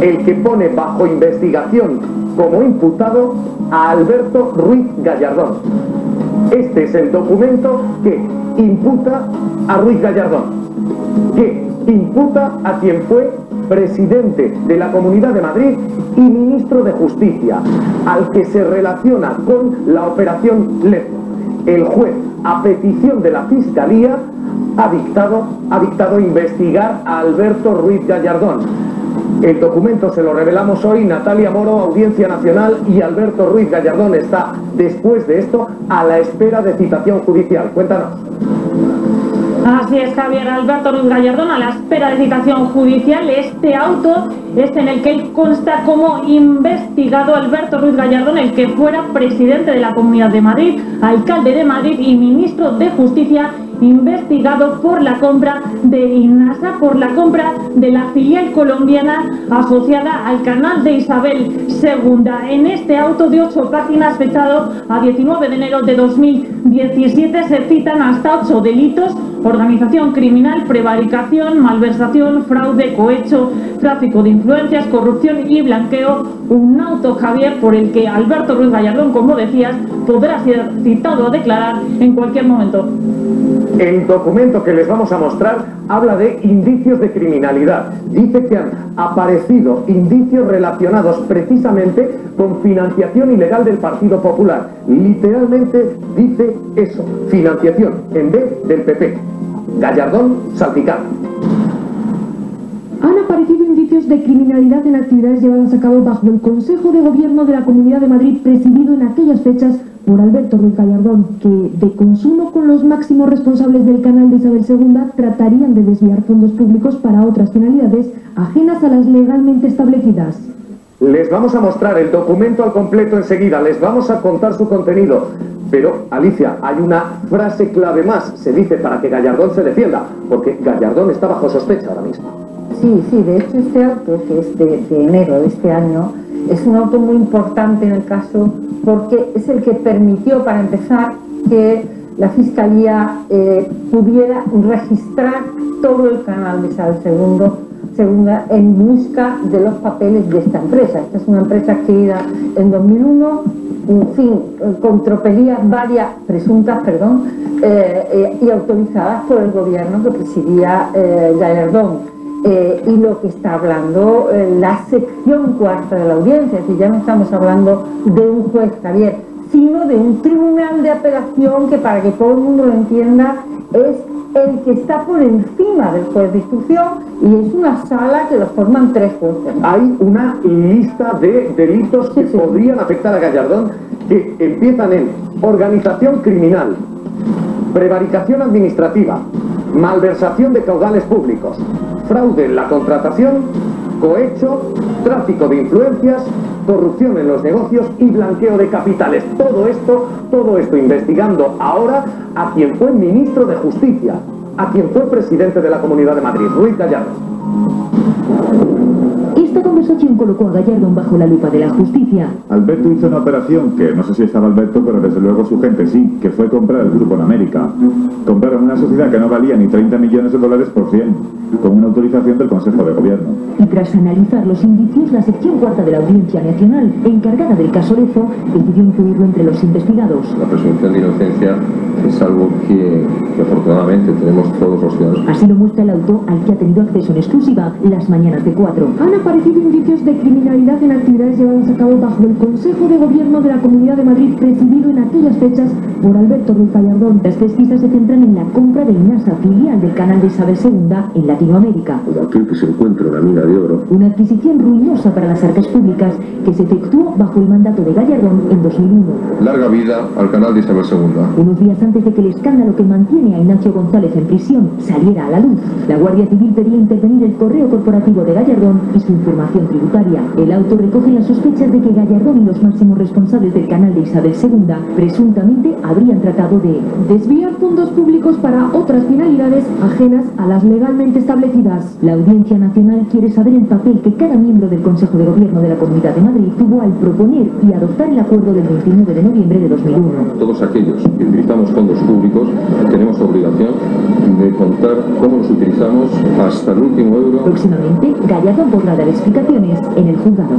el que pone bajo investigación como imputado a Alberto Ruiz Gallardón. Este es el documento que imputa a Ruiz Gallardón, que imputa a quien fue presidente de la Comunidad de Madrid y ministro de Justicia, al que se relaciona con la operación Lezo. El juez, a petición de la Fiscalía, ha dictado, ha dictado investigar a Alberto Ruiz Gallardón. El documento se lo revelamos hoy, Natalia Moro, Audiencia Nacional y Alberto Ruiz Gallardón está, después de esto, a la espera de citación judicial. Cuéntanos. Así es, Javier Alberto Ruiz Gallardón, a la espera de citación judicial. Este auto es en el que él consta como investigado Alberto Ruiz Gallardón, el que fuera presidente de la Comunidad de Madrid, alcalde de Madrid y ministro de Justicia, investigado por la compra de INASA, por la compra de la filial colombiana asociada al canal de Isabel II. En este auto de ocho páginas fechado a 19 de enero de 2017 se citan hasta ocho delitos organización criminal, prevaricación, malversación, fraude, cohecho, tráfico de influencias, corrupción y blanqueo. Un auto, Javier, por el que Alberto Ruiz Gallardón, como decías, podrá ser citado a declarar en cualquier momento. El documento que les vamos a mostrar habla de indicios de criminalidad. Dice que han aparecido indicios relacionados precisamente con financiación ilegal del Partido Popular. Literalmente dice eso, financiación en vez del PP. Gallardón salpicado. Han aparecido indicios de criminalidad en actividades llevadas a cabo bajo el Consejo de Gobierno de la Comunidad de Madrid, presidido en aquellas fechas por Alberto Ruiz Gallardón, que de consumo con los máximos responsables del canal de Isabel II tratarían de desviar fondos públicos para otras finalidades ajenas a las legalmente establecidas. Les vamos a mostrar el documento al completo enseguida, les vamos a contar su contenido. Pero, Alicia, hay una frase clave más, se dice para que Gallardón se defienda, porque Gallardón está bajo sospecha ahora mismo. Sí, sí, de hecho este auto, que es de, enero de este año, es un auto muy importante en el caso porque es el que permitió, para empezar, que la Fiscalía eh, pudiera registrar todo el canal de Isabel II segunda en busca de los papeles de esta empresa. Esta es una empresa adquirida en 2001, en fin, con tropelías varias, presuntas, perdón, eh, eh, y autorizadas por el gobierno que presidía Gallardón. Eh, y lo que está hablando eh, la sección cuarta de la audiencia, es decir, ya no estamos hablando de un juez, Javier, sino de un tribunal de apelación que para que todo el mundo lo entienda es el que está por encima del juez de instrucción y es una sala que lo forman tres jueces. Hay una lista de delitos que podrían afectar a Gallardón que empiezan en organización criminal, prevaricación administrativa, malversación de caudales públicos, fraude en la contratación, cohecho, tráfico de influencias corrupción en los negocios y blanqueo de capitales. Todo esto, todo esto investigando ahora a quien fue ministro de Justicia, a quien fue presidente de la Comunidad de Madrid, Ruiz Gallardo. Esta conversación colocó a Gallardón bajo la lupa de la justicia. Alberto hizo una operación que no sé si estaba Alberto, pero desde luego su gente sí, que fue comprar el grupo en América. Compraron una sociedad que no valía ni 30 millones de dólares por 100, con una autorización del Consejo de Gobierno. Y tras analizar los indicios, la sección cuarta de la Audiencia Nacional, encargada del caso Lezo, decidió incluirlo entre los investigados. La presunción de inocencia es algo que, que afortunadamente tenemos todos los ciudadanos. Así lo muestra el auto al que ha tenido acceso en exclusiva las mañanas de cuatro. Han aparecido indicios de criminalidad en actividades llevadas a cabo bajo el Consejo de Gobierno de la Comunidad de Madrid, presidido en aquellas fechas por Alberto Ruiz Gallardón. Las pesquisas se centran en la compra de INASA, filial del canal de Isabel II en Latinoamérica. Como aquel que se encuentra en la mina de oro. Una adquisición ruinosa para las arcas públicas que se efectuó bajo el mandato de Gallardón en 2001. Larga vida al canal de Isabel II. Unos días antes de que el escándalo que mantiene a Ignacio González en prisión saliera a la luz, la Guardia Civil pedía intervenir el correo corporativo de Gallardón y su información tributaria. El auto recoge las sospechas de que Gallardón y los máximos responsables del canal de Isabel II presuntamente habrían tratado de desviar fondos públicos para otras finalidades ajenas a las legalmente establecidas. La Audiencia Nacional quiere saber el papel que cada miembro del Consejo de Gobierno de la Comunidad de Madrid tuvo al proponer y adoptar el acuerdo del 29 de noviembre de 2001. Todos aquellos que utilizamos fondos públicos tenemos obligación de contar cómo los utilizamos hasta el último euro. Próximamente, Gallardo podrá dar explicaciones en el juzgado.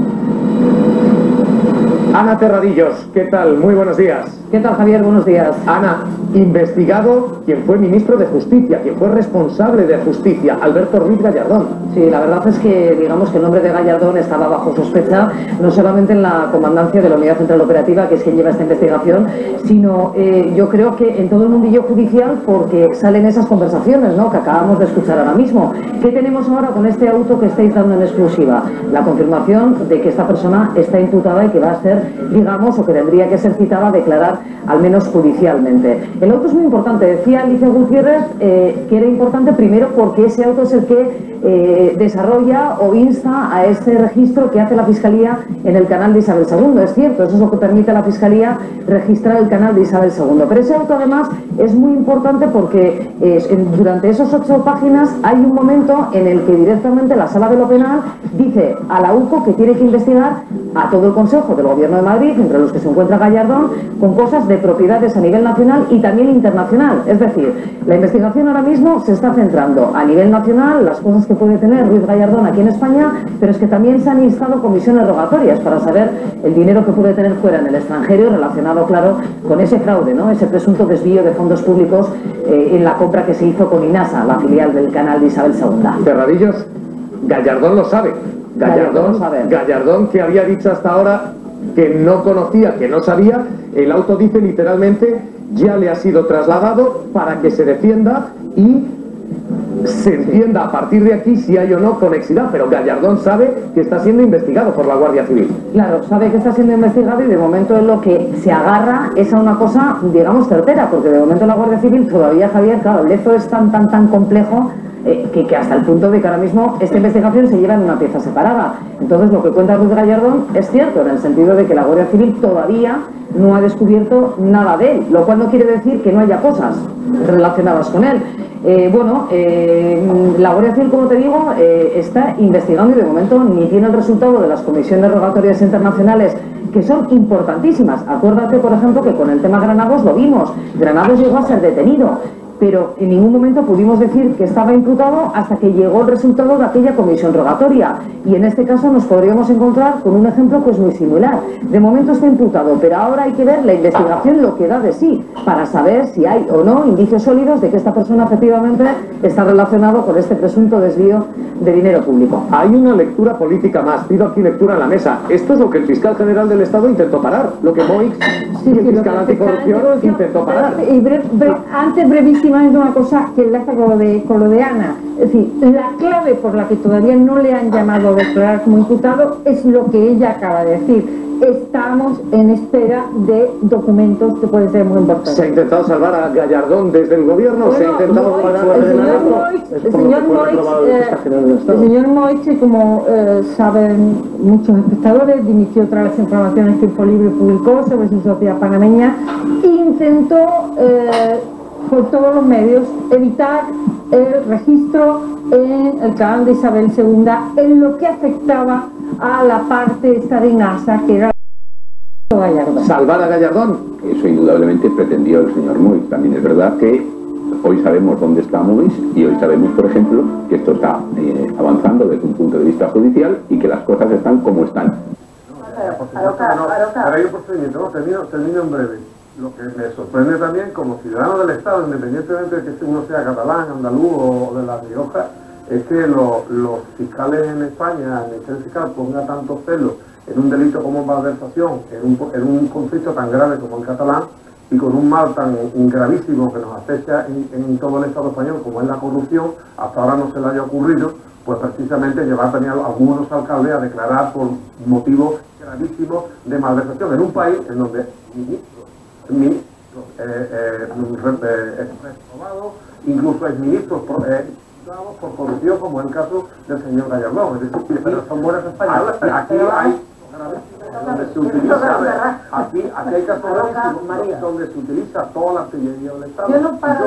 Ana Terradillos, ¿qué tal? Muy buenos días. ¿Qué tal, Javier? Buenos días. Ana, investigado quien fue ministro de Justicia, quien fue responsable de Justicia, Alberto Ruiz Gallardón. Sí, la verdad es que digamos que el nombre de Gallardón estaba bajo sospecha, no solamente en la comandancia de la Unidad Central Operativa, que es quien lleva esta investigación, sino eh, yo creo que en todo el mundillo judicial, porque salen esas conversaciones ¿no? que acabamos de escuchar ahora mismo. ¿Qué tenemos ahora con este auto que estáis dando en exclusiva? La confirmación de que esta persona está imputada y que va a ser, digamos, o que tendría que ser citada a declarar al menos judicialmente. El auto es muy importante. Decía Alicia Gutiérrez eh, que era importante primero porque ese auto es el que eh, desarrolla o insta a ese registro que hace la Fiscalía en el canal de Isabel II. Es cierto, eso es lo que permite a la Fiscalía registrar el canal de Isabel II. Pero ese auto además es muy importante porque eh, durante esos ocho páginas hay un momento en el que directamente la Sala de lo Penal dice a la UCO que tiene que investigar a todo el Consejo del Gobierno de Madrid, entre los que se encuentra Gallardón, con cosas de propiedades a nivel nacional y también internacional. Es decir, la investigación ahora mismo se está centrando a nivel nacional, las cosas que puede tener Ruiz Gallardón aquí en España, pero es que también se han instado comisiones rogatorias para saber el dinero que puede tener fuera en el extranjero relacionado, claro, con ese fraude, ¿no? ese presunto desvío de fondos públicos eh, en la compra que se hizo con INASA, la filial del canal de Isabel II. Terradillos, Gallardón lo sabe. Gallardón Gallardón, lo sabe. Gallardón que había dicho hasta ahora que no conocía, que no sabía, el auto dice literalmente ya le ha sido trasladado para que se defienda y se entienda a partir de aquí si hay o no conexidad, pero Gallardón sabe que está siendo investigado por la Guardia Civil. Claro, sabe que está siendo investigado y de momento en lo que se agarra es a una cosa, digamos, certera, porque de momento la Guardia Civil todavía, Javier, claro, el lezo es tan, tan, tan complejo eh, que, hasta el punto de que ahora mismo esta investigación se lleva en una pieza separada. Entonces, lo que cuenta Ruth Gallardón es cierto, en el sentido de que la Guardia Civil todavía no ha descubierto nada de él, lo cual no quiere decir que no haya cosas relacionadas con él. Eh, bueno, eh, la Guardia Civil, como te digo, está investigando y de momento ni tiene el resultado de las comisiones rogatorias internacionales que son importantísimas. Acuérdate, por ejemplo, que con el tema Granados lo vimos. Granados llegó a ser detenido, pero en ningún momento pudimos decir que estaba imputado hasta que llegó el resultado de aquella comisión rogatoria. Y en este caso nos podríamos encontrar con un ejemplo pues muy similar. De momento está imputado, pero ahora hay que ver la investigación lo que da de sí para saber si hay o no indicios sólidos de que esta persona efectivamente está relacionado con este presunto desvío de dinero público. Hay una lectura política más, pido aquí lectura en la mesa. Esto es lo que el fiscal general del Estado intentó parar, lo que Moix y el fiscal anticorrupción intentó parar. Y bre- bre- antes, brevísimamente, una cosa que enlaza con lo, de, con lo de Ana. Es decir, la clave por la que todavía no le han llamado a declarar como imputado es lo que ella acaba de decir. Estamos en espera de documentos que pueden ser muy importantes. ¿Se ha intentado salvar a Gallardón desde el gobierno? ¿Se ha intentado Moix, el el señor? Moix, el señor Moix, eh. El señor como eh, saben muchos espectadores, dimitió tras las informaciones que Infolibre publicó sobre su sociedad panameña intentó eh, por todos los medios evitar el registro en el canal de Isabel II en lo que afectaba a la parte esta de NASA que era Gallardón. Salvar a Gallardón. Eso indudablemente pretendió el señor Mois. También es verdad que hoy sabemos dónde está Mois y hoy sabemos, por ejemplo, que esto está eh, avanzando desde un punto de vista judicial y que las cosas están como están. Pero hay un procedimiento, no, termino, termino en breve. Lo que me sorprende también como ciudadano del Estado, independientemente de que uno sea catalán, andaluz o de La Rioja, es que lo- los fiscales en España, el Ministerio Fiscal, ponga tanto celo en un delito como malversación, en un, en un conflicto tan grave como el catalán, y con un mal tan gravísimo que nos acecha en, en todo el Estado español como es la corrupción, hasta ahora no se le haya ocurrido, pues precisamente llevar también a algunos alcaldes a declarar por motivos gravísimos de malversación en un país en donde eh, eh, eh, reprobados, incluso exministros eh, por corrupción, como es el caso del señor Gallardón. Es decir, pero son buenas españolas. Aquí hay donde se utiliza, aquí, aquí hay casos gravísimos donde se utiliza toda la artillería del Estado. Yo no paro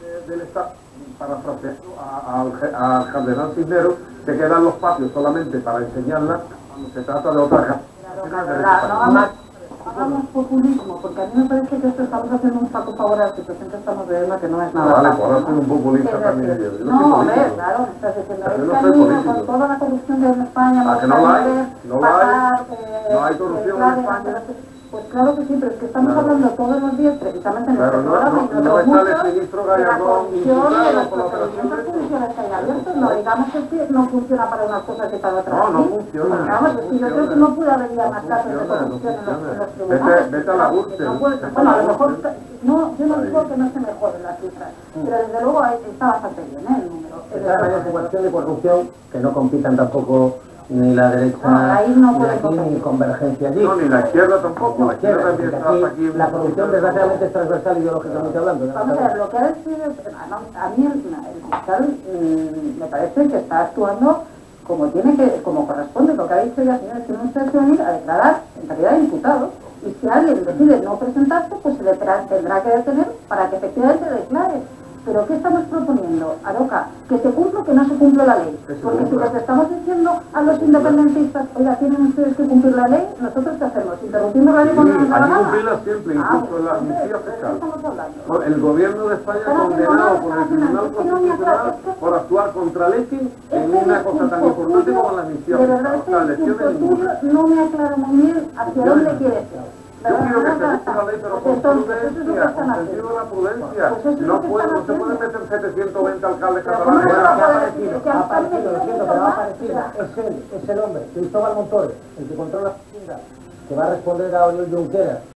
de del Estado, parafraseando al cardenal Cisneros, se quedan los patios solamente para enseñarla cuando se trata de otra hagamos populismo, porque a mí me parece que esto estamos haciendo un saco favor a la situación que estamos viviendo, que no es nada. Vale, por ¿no? soy un populista también yo. No No, soy a ver, político. claro, estás diciendo, es no político. con toda la corrupción en España, Ah, no la hay, no hay. eh, No hay corrupción en España. Pues claro que sí, pero es que estamos Claro. hablando todos los días, precisamente en Claro, este no- programa no- y en no otros está el ministro de la Gallardón de la procedimientos judiciales que hay abiertos, no digamos que que no funciona para unas cosas y para otras No, no funciona, Porque, vamos, no es que yo creo que no puede haber ya más casos de no corrupción en los, en los funciona. tribunales. Vete- vete a la que no Bueno, a lo mejor, no, yo no digo que no se mejoren las cifras, pero desde luego está bastante bien ¿eh? el número. Está cuestión de corrupción, que no compitan tampoco ni la derecha No, ahí no ni aquí convergencia allí. No, ni la izquierda tampoco. La izquierda Izquierda, aquí aquí. la corrupción desgraciadamente es transversal ideológicamente hablando. ¿no? Vamos a ver, lo que ha decidido, a mí el, fiscal mm, me parece que está actuando como tiene que, como corresponde, lo que ha dicho ya, señores, tienen ustedes que venir a declarar en calidad de imputado. Y si alguien decide no presentarse, pues se le tendrá que detener para que efectivamente declare. Pero ¿qué estamos proponiendo, Aroca? Que se cumpla o que no se cumple la ley. Porque si les estamos diciendo a los independentistas, oiga, tienen ustedes que cumplir la ley, ¿nosotros qué hacemos? ¿Interrumpimos la ley cuando nos da la Hay que gana? cumplirla siempre, Ah, incluso pues, la amnistía ¿de fiscal. El gobierno de España condenado no, por el Tribunal Constitucional por actuar contra Lekin en una cosa tan importante como la amnistía de fiscal. verdad O sea, este de discurso tuyo no me aclaro muy bien hacia dónde quieres ir. Yo quiero que se cumpla la ley, pero con prudencia, con sentido de la prudencia. Pues No puede, no se pueden meter 720 alcaldes catalanes. ¿cómo se va a ha aparecido, ha aparecido, lo siento, pero ha aparecido. Es él, es el hombre, Cristóbal Montoro, el que controla la Hacienda, que va a responder a Oriol Junqueras